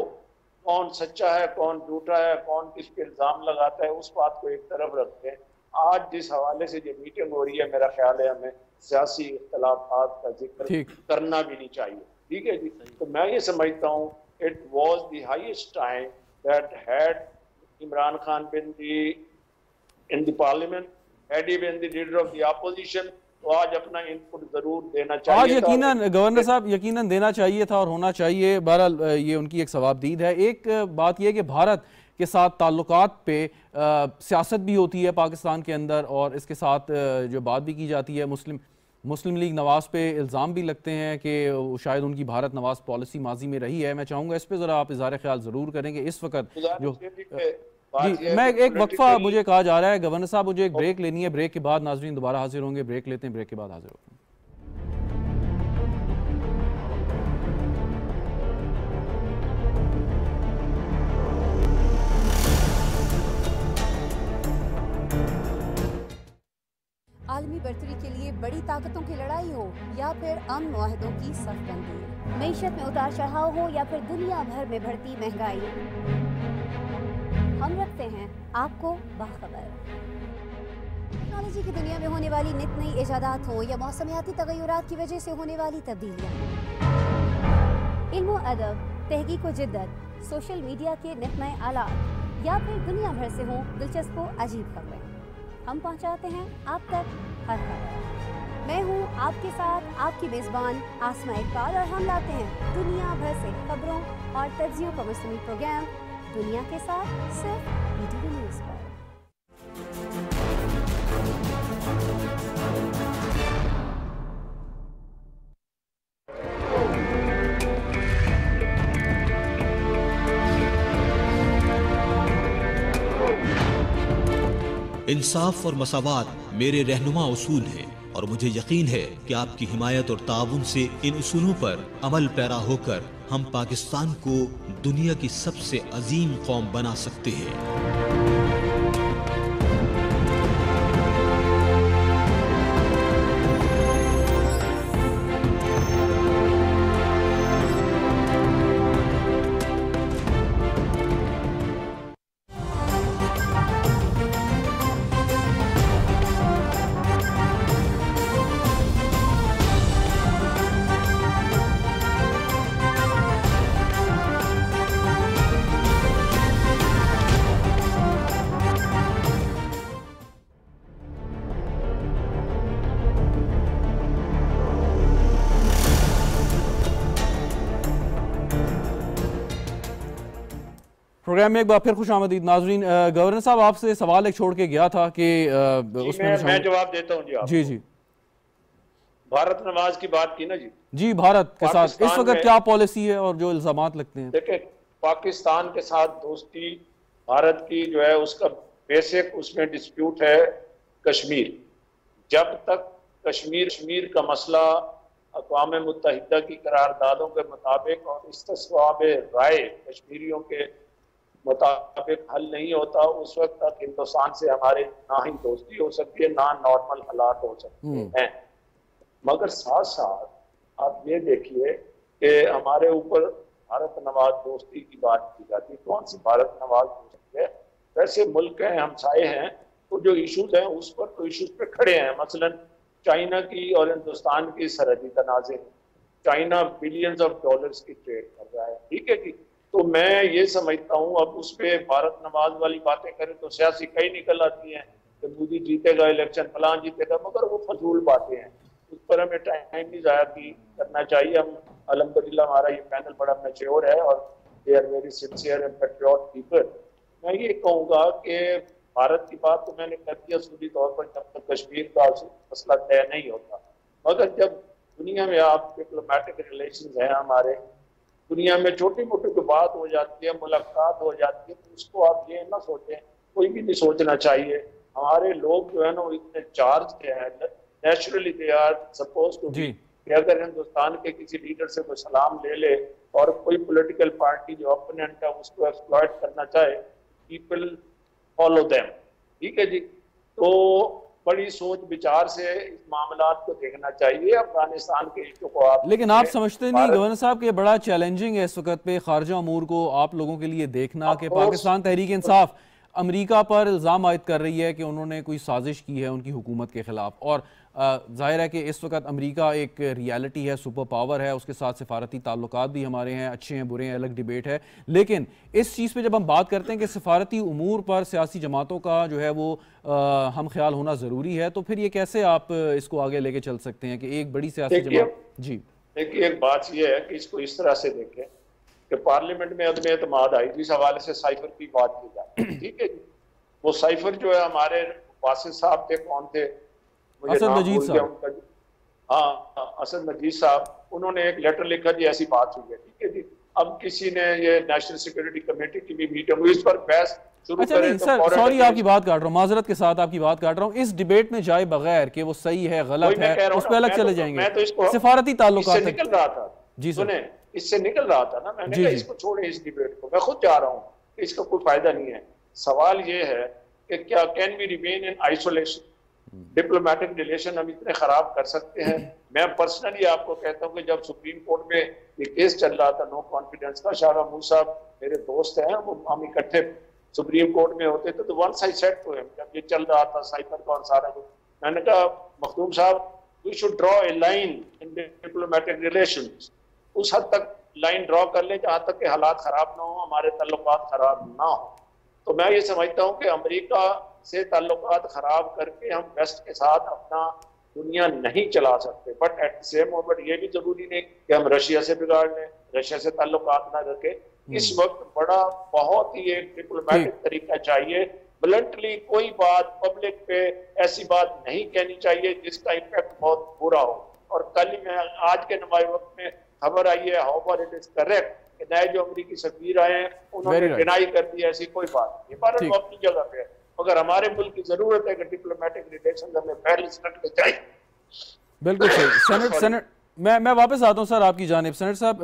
कौन सच्चा है कौन झूठा है कौन किस पे इल्ज़ाम लगाता है उस बात को एक तरफ़ रखते हैं। आज जिस हवाले से जो मीटिंग हो रही है मेरा ख्याल है हमें सियासी इख्तलाफात का ज़िक्र करना भी नहीं चाहिए। ठीक है जी? तो मैं ये समझता हूँ it was the highest time that had Imran Khan been the in the parliament had he been the leader of the opposition तो आज अपना इनपुट ज़रूर देना चाहिए आज यकीनन गवर्नर साहब यकीनन देना चाहिए था और होना चाहिए। बहरहाल ये उनकी एक सवाबदीद है। एक बात यह कि भारत के साथ ताल्लुकात पे सियासत भी होती है पाकिस्तान के अंदर और इसके साथ जो बात भी की जाती है मुस्लिम मुस्लिम लीग नवाज़ पे इल्ज़ाम भी लगते हैं कि शायद उनकी भारत नवाज़ पॉलिसी माजी में रही है। मैं चाहूँगा इस पर ज़रा आप इजहार ख्याल ज़रूर करेंगे इस वक्त जो जी मैं एक वक्फा मुझे कहा जा रहा है गवर्नर साहब मुझे एक ब्रेक लेनी है ब्रेक के बाद नाजरीन दोबारा हाजिर होंगे ब्रेक लेते हैं ब्रेक के बाद हाजिर होते हैं आलमी बरतरी के लिए बड़ी ताकतों की लड़ाई हो या फिर अमन माहदों की सफबंदी मीशत में उतार चढ़ाव हो या फिर दुनिया भर में बढ़ती महँगाई? हम रखते हैं। आपको बाखबर। टेक्नोलॉजी की दुनिया में होने वाली नित नई ईजादात हो या मौसमियाती तगैरत की वजह से होने वाली तब्दीलियाँ। इल्म अदब, तहकीक जिद्दत, सोशल मीडिया के नित नए आलात, या फिर दुनिया भर से हों दिलचस्प अजीब खबरें। हम पहुँचाते हैं आप तक हर खबर। मैं हूँ आपके साथ आपकी मेज़बान आसमा इकबाल और हम लाते हैं दुनिया भर से खबरों और तजियों का मसनू प्रोग्राम दुनिया के साथ सिर्फ़ ईटीवी न्यूज़ पर। इंसाफ और मसावत मेरे रहनुमा उसूल हैं और मुझे यकीन है कि आपकी हिमायत और ताउन से इन उसूलों पर अमल पैरा होकर हम पाकिस्तान को दुनिया की सबसे अजीम कौम बना सकते हैं। प्रोग्राम में एक बार फिर खुश आमदीद। नाजरीन गवर्नर साहब आपसे सवाल एक छोड़ के गया था कि उसमें मैं मैं जवाब देता हूँ जी जी जी। भारत नवाज़ की बात की ना जी? जी भारत के साथ। इस वक्त क्या पॉलिसी है और जो इल्ज़ाम लगते हैं? देखिए पाकिस्तान के साथ दोस्ती भारत की जो है उसका बेसिक उसमें डिस्प्यूट है कश्मीर। जब तक कश्मीर कश्मीर का मसला अकवा मुतहदा की करारदादों के मुताबिक और इस्तवाब राय कश्मीरियों के मुताबिक हल नहीं होता उस वक्त तक हिंदुस्तान से हमारे ना ही दोस्ती हो सकती है ना नॉर्मल हालात हो सकते हम्म। हैं। मगर साथ साथ आप ये देखिए कि हमारे ऊपर भारत नवाज़ दोस्ती की बात की जाती है। कौन सी भारत नवाज़ दोस्ती है? वैसे मुल्क हैं हमसाए हैं तो जो इशूज हैं उस पर तो इशूज पे खड़े हैं। मसलन चाइना की और हिंदुस्तान की सरहदी तनाजे चाइना बिलियंस ऑफ़ डॉलर्स की ट्रेड कर रहा है। ठीक है जी? तो मैं ये समझता हूँ, अब उस पर भारत नवाज़ वाली बातें करें तो सियासी कई निकल आती हैं कि मोदी जीतेगा इलेक्शन फलान जीतेगा, मगर वो फजूल बातें हैं। उस पर हमें टाइम नहीं ज़ाया की करना चाहिए। हम अलहमदिल्ला हमारा ये पैनल बड़ा मेच्योर है और they are very sincere and patriot people मैं ये कहूँगा कि भारत की बात तो मैंने कर दिया सूदी तौर पर, जब तक कश्मीर का मसला तय नहीं होता। मगर जब दुनिया में आप डिप्लोमेटिक रिलेशन है हमारे दुनिया में छोटी मोटी कोई बात हो जाती है मुलाकात हो जाती है तो उसको आप ये ना सोचें कोई भी नहीं सोचना चाहिए। हमारे लोग जो है ना वो इतने चार्ज के हैं naturally they are suppose to कि अगर हिंदुस्तान के किसी लीडर से कोई सलाम ले ले और कोई पॉलिटिकल पार्टी जो अपोनेंट है उसको एक्सप्लॉयट करना चाहे पीपल फॉलो देम ठीक है जी? तो बड़ी सोच विचार से इस मामला को देखना चाहिए अफ़गानिस्तान के इशू को आप लेकिन आप समझते नहीं गवर्नर साहब के बड़ा चैलेंजिंग है इस वक्त पे खारजा अमूर को आप लोगों के लिए देखना कि पाकिस्तान तहरीक इंसाफ अमेरिका पर इल्ज़ाम आयद कर रही है कि उन्होंने कोई साजिश की है उनकी हुकूमत के ख़िलाफ़। और ज़ाहिर है कि इस वक्त अमेरिका एक रियलिटी है सुपर पावर है उसके साथ सफारती ताल्लुक भी हमारे हैं अच्छे हैं बुरे हैं अलग डिबेट है। लेकिन इस चीज़ पर जब हम बात करते हैं कि सफारती अमूर पर सियासी जमातों का जो है वो आ, हम ख्याल होना ज़रूरी है तो फिर ये कैसे आप इसको आगे लेके चल सकते हैं कि एक बड़ी सियासी जमात? जी। देखिए एक बात यह है कि इसको इस तरह से देखें कि पार्लियामेंट में अदम एतमाद आई जिस हवाले से साइफर की बात की जाए ठीक है वो साइफर जो है हमारे वासिद साहब थे कौन थे? असद मजीद साहब। हाँ, हाँ असद साहब उन्होंने एक लेटर लिखा जी ऐसी बात हुई है ठीक है जी? अब किसी ने ये नेशनल सिक्योरिटी कमेटी की भी मीटिंग हुई इस पर बहस अच्छा नहीं तो सर सॉरी आपकी बात काट रहा हूँ माजरत के साथ आपकी बात काट रहा हूँ। इस डिबेट में जाए बगैर कि वो सही है गलत है उस पर अलग चले तो- जाएँगे। तो सिफारती ताल्लुक निकल रहा था। जी सुने इससे निकल रहा था ना मैंने कहा इसको छोड़े इस डिबेट को मैं खुद जा रहा हूँ इसका कोई फ़ायदा नहीं है। सवाल ये है कि क्या can be remain in isolation diplomatic relation हम इतने खराब कर सकते हैं। मैं पर्सनली आपको कहता हूँ कि जब सुप्रीम कोर्ट में ये केस चल रहा था नो कॉन्फिडेंस का शाह महमूद साहब मेरे दोस्त हैं, वो हम इकट्ठे सुप्रीम कोर्ट में होते थे तो वन साइड सेट टू जब ये चल रहा था साइबर का और सारा कुछ मैंने कहा, Makhdoom Sahab we should draw a line in diplomatic relation उस हद तक लाइन ड्रॉ कर ले, जहाँ तक के हालात खराब ना हो, हमारे तल्लुक खराब ना हो। तो मैं ये समझता हूँ कि अमरीका से ताल्लुक खराब करके हम वेस्ट के साथ अपना दुनिया नहीं चला सकते। बट एट सेम मोमेंट ये भी ज़रूरी नहीं कि हम रशिया से बिगाड़ लें रशिया से ताल्लुक ना रखे। हम्म। इस वक्त बड़ा बहुत ही एक डिप्लोमेटिक तरीका चाहिए। ब्लंटली कोई बात पब्लिक पे ऐसी बात नहीं कहनी चाहिए जिसका इम्पैक्ट बहुत बुरा हो। और कल ही मैं आज के नुमाई वक्त में खबर आई है हाउ इट इज़ करेक्ट कि नए जो अमरीकी सफीर आए हैं उन्होंने डिनाई कर दी ऐसी कोई बात। नहीं भारत अपनी जगह पे है। मगर हमारे मुल्क की ज़रूरत है कि डिप्लोमेटिक रिलेशन हमें पहले से रखने चाहिए बिल्कुल सही। सेनेट सेनेट मैं मैं वापस आता हूँ सर आपकी जानब। सेनेट साहब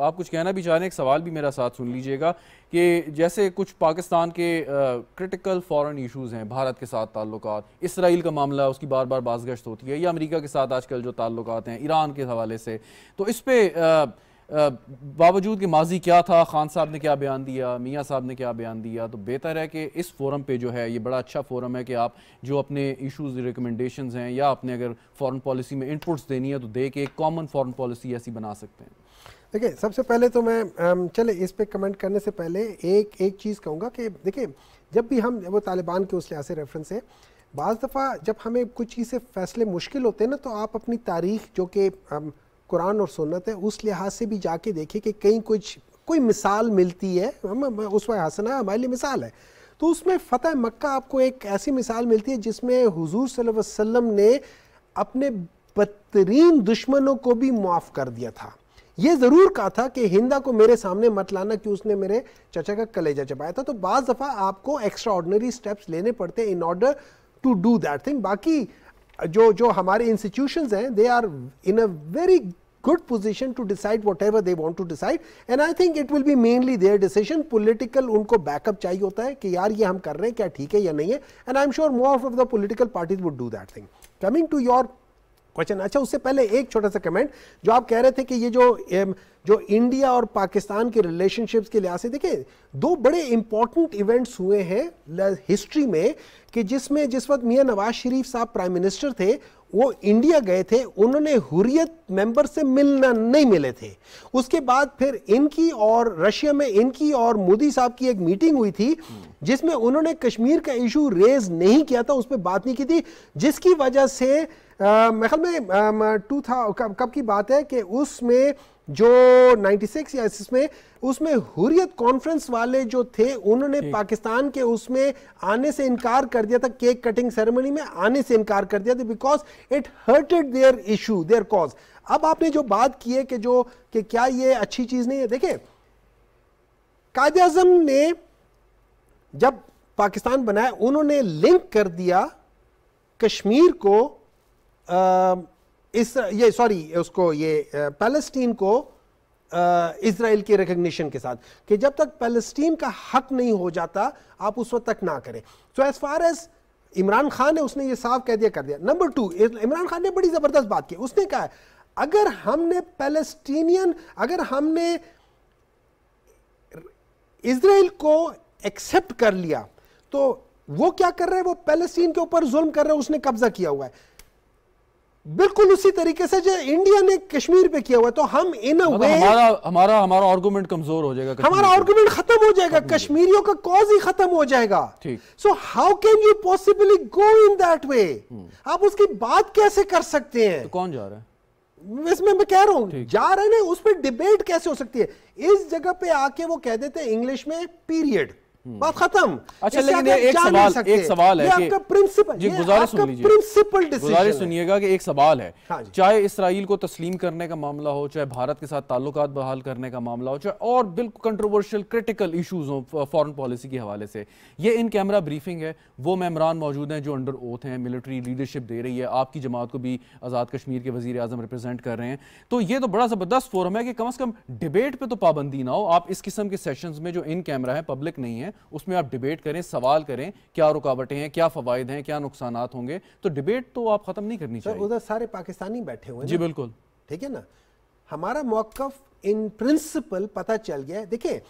आप कुछ कहना भी चाह रहे हैं एक सवाल भी मेरा साथ सुन लीजिएगा कि जैसे कुछ पाकिस्तान के क्रिटिकल फॉरेन इश्यूज़ हैं भारत के साथ ताल्लुक इसराइल का मामला उसकी बार बार बाजगश्त होती है या अमेरिका के साथ आजकल जो ताल्लुक हैं ईरान के हवाले से। तो इस पर बावजूद कि माजी क्या था, खान साहब ने क्या बयान दिया, मियाँ साहब ने क्या बयान दिया तो बेहतर है कि इस फोरम पे जो है, ये बड़ा अच्छा फोरम है कि आप जो अपने इश्यूज़ रिकमेंडेशंस हैं या अपने अगर फॉरेन पॉलिसी में इनपुट्स देनी है तो दे के एक कॉमन फॉरेन पॉलिसी ऐसी बना सकते हैं। देखिए, सबसे पहले तो मैं चले, इस पर कमेंट करने से पहले एक एक चीज़ कहूँगा कि देखिए, जब भी हम, वो तालिबान के उस लिहाज से रेफरेंस है, बज़ दफ़ा जब हमें कुछ चीज़ें फैसले मुश्किल होते हैं ना तो आप अपनी तारीख जो कि कुरान और सुन्नत है, उस लिहाज से भी जाके देखें कि कहीं कुछ, कोई मिसाल मिलती है। उस वक्त हसना हमारे लिए मिसाल है। तो उसमें फ़तेह मक्का आपको एक ऐसी मिसाल मिलती है जिसमें हुजूर सल्लल्लाहु अलैहि वसल्लम ने अपने बदतरीन दुश्मनों को भी माफ़ कर दिया था। ये ज़रूर कहा था कि हिंदा को मेरे सामने मत लाना कि उसने मेरे चचा का कलेजा चबाया था। तो बाज़ दफ़ा आपको एक्स्ट्रा ऑर्डनरी स्टेप्स लेने पड़ते हैं in order to do that thing बाकी जो जो हमारे इंस्टीट्यूशन हैं they are in a very good position to decide whatever they want to decide and I think it will be mainly their decision political उनको बैकअप चाहिए होता है कि यार ये हम कर रहे हैं, क्या ठीक है या नहीं है. And I am sure more of the political parties would do that thing coming to your question. अच्छा उससे पहले एक छोटा सा कमेंट जो आप कह रहे थे कि ये जो जो इंडिया और पाकिस्तान के रिलेशनशिप्स के लिहाज से, देखिए, दो बड़े इंपॉर्टेंट इवेंट्स हुए हैं हिस्ट्री में, कि जिसमें, जिस वक्त मियाँ नवाज़ शरीफ साहब प्राइम मिनिस्टर थे वो इंडिया गए थे उन्होंने हुरियत मेंबर से मिलना नहीं मिले थे। उसके बाद फिर इनकी और रशिया में इनकी और मोदी साहब की एक मीटिंग हुई थी जिसमें उन्होंने कश्मीर का इशू रेज नहीं किया था उस पर बात नहीं की थी जिसकी वजह से मैं ख्याल में टू था कब, कब की बात है कि उसमें जो 96 या इसमें उसमें हुरियत कॉन्फ्रेंस वाले जो थे उन्होंने पाकिस्तान के उसमें आने से इनकार कर दिया था केक कटिंग सेरेमनी में आने से इनकार कर दिया था because it hurted their issue their cause अब आपने जो बात की है कि जो कि क्या ये अच्छी चीज़ नहीं है देखें कायद आज़म ने जब पाकिस्तान बनाया उन्होंने लिंक कर दिया कश्मीर को आ, इस ये सॉरी उसको, ये पैलेस्टीन को इसराइल के रिकग्निशन के साथ कि जब तक पैलेस्टीन का हक नहीं हो जाता, आप उस वक्त तक ना करें। So as far as Imran Khan ने उसने ये साफ़ कह दिया, कर दिया। नंबर टू इमरान खान ने बड़ी ज़बरदस्त बात की। उसने कहा अगर हमने पैलेस्टीनियन, अगर हमने इसराइल को एक्सेप्ट कर लिया तो वो क्या कर रहे हैं? वो पैलेस्टीन के ऊपर जुल्म कर रहे हैं, उसने कब्जा किया हुआ है। बिल्कुल उसी तरीके से जो इंडिया ने कश्मीर पे किया हुआ तो हम इन मतलब वे हमारा हमारा हमारा आर्गुमेंट कमज़ोर हो जाएगा हमारा आर्गुमेंट खत्म हो जाएगा कश्मीरियों का कॉज ही खत्म हो जाएगा। ठीक। So how can you possibly go in that way आप उसकी बात कैसे कर सकते हैं? तो कौन जा रहा है? इसमें मैं कह रहा हूँ जा रहे हैं उस पर डिबेट कैसे हो सकती है? इस जगह पे आके वो कह देते इंग्लिश में पीरियड। बात खत्म। अच्छा लेकिन एक सवाल एक सवाल है आपका प्रिंसिपल जी गुजारिश सुन लीजिए। प्रिंसिपल गुजारिश सुनिएगा कि एक सवाल है। हाँ चाहे इसराइल को तस्लीम करने का मामला हो चाहे भारत के साथ ताल्लुकात बहाल करने का मामला हो चाहे और बिल्कुल कंट्रोवर्शियल क्रिटिकल इशूज हो फॉरन पॉलिसी के हवाले से। ये इन कैमरा ब्रीफिंग है। वो मेमरान मौजूद हैं जो अंडर ओथ हैं मिलिट्री लीडरशिप दे रही है। आपकी जमात को भी आज़ाद कश्मीर के वजी अजम रिप्रेजेंट कर रहे हैं। तो ये तो बड़ा ज़बरदस्त फोरम है कि कम अज़ कम डिबेट पर तो पाबंदी ना हो। आप इस किस्म के सेशन में जो इन कैमरा है पब्लिक नहीं है उसमें आप डिबेट करें सवाल करें क्या रुकावटें हैं क्या फवायद हैं क्या नुकसान होंगे तो डिबेट तो आप खत्म नहीं करनी चाहिए। उधर सारे पाकिस्तानी बैठे हुए जी बिल्कुल। ठीक है ना? हमारा मौकफ इन प्रिंसिपल पता चल गया है। देखिए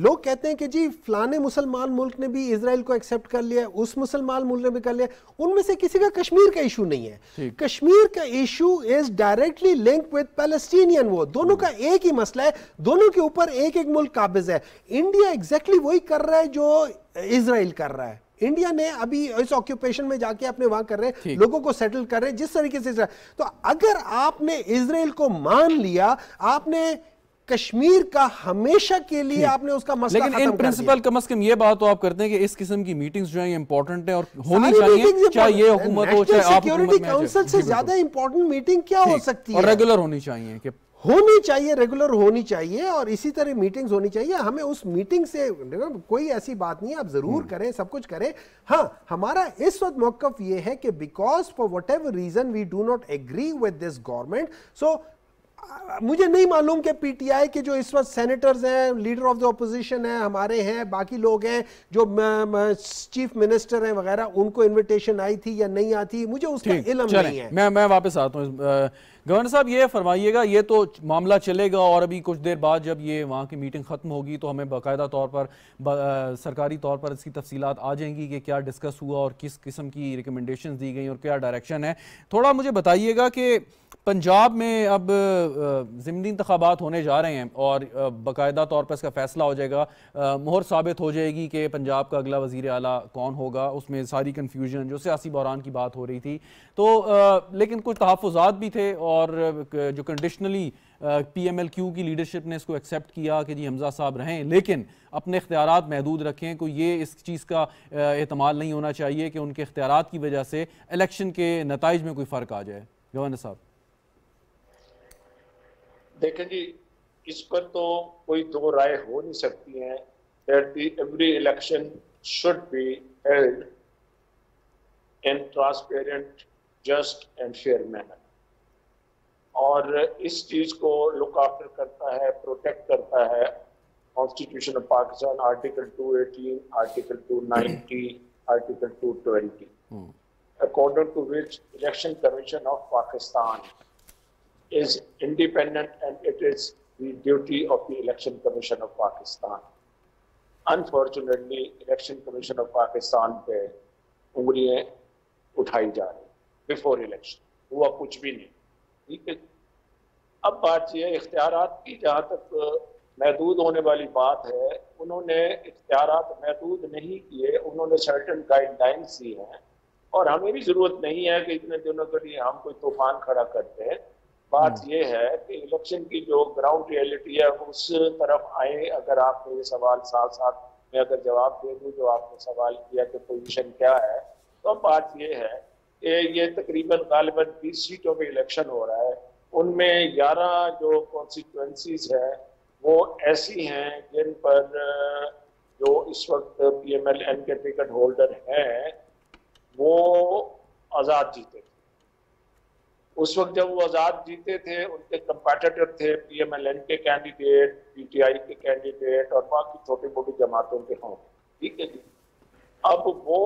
लोग कहते हैं कि जी फलाने मुसलमान मुल्क ने भी इसराइल को एक्सेप्ट कर लिया उस मुसलमान मुल्क ने भी कर लिया। उनमें से किसी का कश्मीर का इशू नहीं है। कश्मीर का issue is directly link with Palestinian वो दोनों का एक ही मसला है दोनों के ऊपर एक एक मुल्क काबिज है। इंडिया एग्जैक्टली वही कर रहा है जो इसराइल कर रहा है। इंडिया ने अभी इस ऑक्यूपेशन में जाके अपने वहाँ कर रहे हैं लोगों को सेटल कर रहे हैं जिस तरीके से तो अगर आपने इसराइल को मान लिया आपने कश्मीर का हमेशा के लिए आपने उसका मसला लेकिन इन प्रिंसिपल कम अज कम ये बात तो आप करते हैं कि इस किस्म की मीटिंग्स जो है इंपॉर्टेंट है और होनी चाहिए चाहे ये हुकूमत हो चाहे आप सिक्योरिटी काउंसिल से ज़्यादा इंपॉर्टेंट मीटिंग क्या हो सकती है? और रेगुलर होनी चाहिए कि होनी चाहिए रेगुलर होनी चाहिए और इसी तरह मीटिंग्स होनी चाहिए। हमें उस मीटिंग से कोई ऐसी बात नहीं है आप ज़रूर हम्म। करें सब कुछ करें। हाँ हमारा इस वक्त मौकफ ये है कि because for whatever reason we do not agree with this government so मुझे नहीं मालूम कि पीटीआई के जो इस वक्त सेनेटर्स हैं लीडर ऑफ़ द ऑपोजिशन हैं हमारे हैं बाकी लोग हैं जो म, म, चीफ मिनिस्टर हैं वगैरह उनको इनविटेशन आई थी या नहीं आती मुझे उसका इलम नहीं है। मैं मैं वापस आता हूँ गवर्नर साहब ये फरमाइएगा ये तो मामला चलेगा और अभी कुछ देर बाद जब ये वहाँ की मीटिंग ख़त्म होगी तो हमें बाकायदा तौर पर आ, सरकारी तौर पर इसकी तफसीलात आ जाएँगी कि क्या डिस्कस हुआ और किस किस्म की रिकमेंडेशन दी गई और क्या डायरेक्शन है। थोड़ा मुझे बताइएगा कि पंजाब में अब ज़मनी इंतबात होने जा रहे हैं और बाकायदा तौर पर इसका फैसला हो जाएगा। मोहर साबित हो जाएगी कि पंजाब का अगला वज़ीर अला कौन होगा उसमें सारी कन्फ्यूज़न जो सियासी बहरान की बात हो रही थी। तो लेकिन कुछ तहफ़ात भी थे और जो कंडीशनली पी एम की लीडरशिप ने इसको एक्सेप्ट किया कि जी हमजा साहब रहें, लेकिन अपने इख्तियार महदूद रखें कोई ये इस चीज़ का अहतमाल नहीं होना चाहिए कि उनके इख्तियार की वजह से इलेक्शन के नतज में कोई फ़र्क आ जाए। गवर्नर साहब। देखें जी, इस पर तो कोई दो राय हो नहीं सकती हैं। Every election should be held in transparent just and fair manner और इस चीज़ को लुक आफ्टर करता है प्रोटेक्ट करता है। Constitution of Pakistan article 218 article 290 article 220 according to which election commission of Pakistan is independent and it is the duty of the Election Commission of Pakistan. Unfortunately, Election Commission of Pakistan पे उंगलियाँ उठाई जा रही बिफोर इलेक्शन हुआ कुछ भी नहीं। अब बात यह इख्तियार की जहाँ तक महदूद होने वाली बात है उन्होंने इख्तियार महदूद नहीं किए उन्होंने सर्टन गाइडलाइंस दी हैं और हमें भी ज़रूरत नहीं है कि इतने दिनों के लिए हम कोई तूफ़ान खड़ा करते हैं। बात यह है कि इलेक्शन की जो ग्राउंड रियलिटी है उस तरफ़ आए अगर आपने ये सवाल साथ साथ मैं अगर जवाब दे दूँ जो आपने सवाल किया कि पोजीशन क्या है तो बात यह है कि ये तकरीबन गालिबन बीस सीटों पर इलेक्शन हो रहा है। उनमें ग्यारह जो कॉन्स्टिट्यूंसीज है, वो ऐसी हैं जिन पर, जो इस वक्त पी एम एल एन के टिकट होल्डर हैं, वो आज़ाद जीते थे। उस वक्त जब वो आज़ाद जीते थे, उनके कंपेटेटर थे पीएमएलएन के कैंडिडेट पीटीआई के कैंडिडेट और बाकी छोटी मोटी जमातों के हों। ठीक है जी? अब वो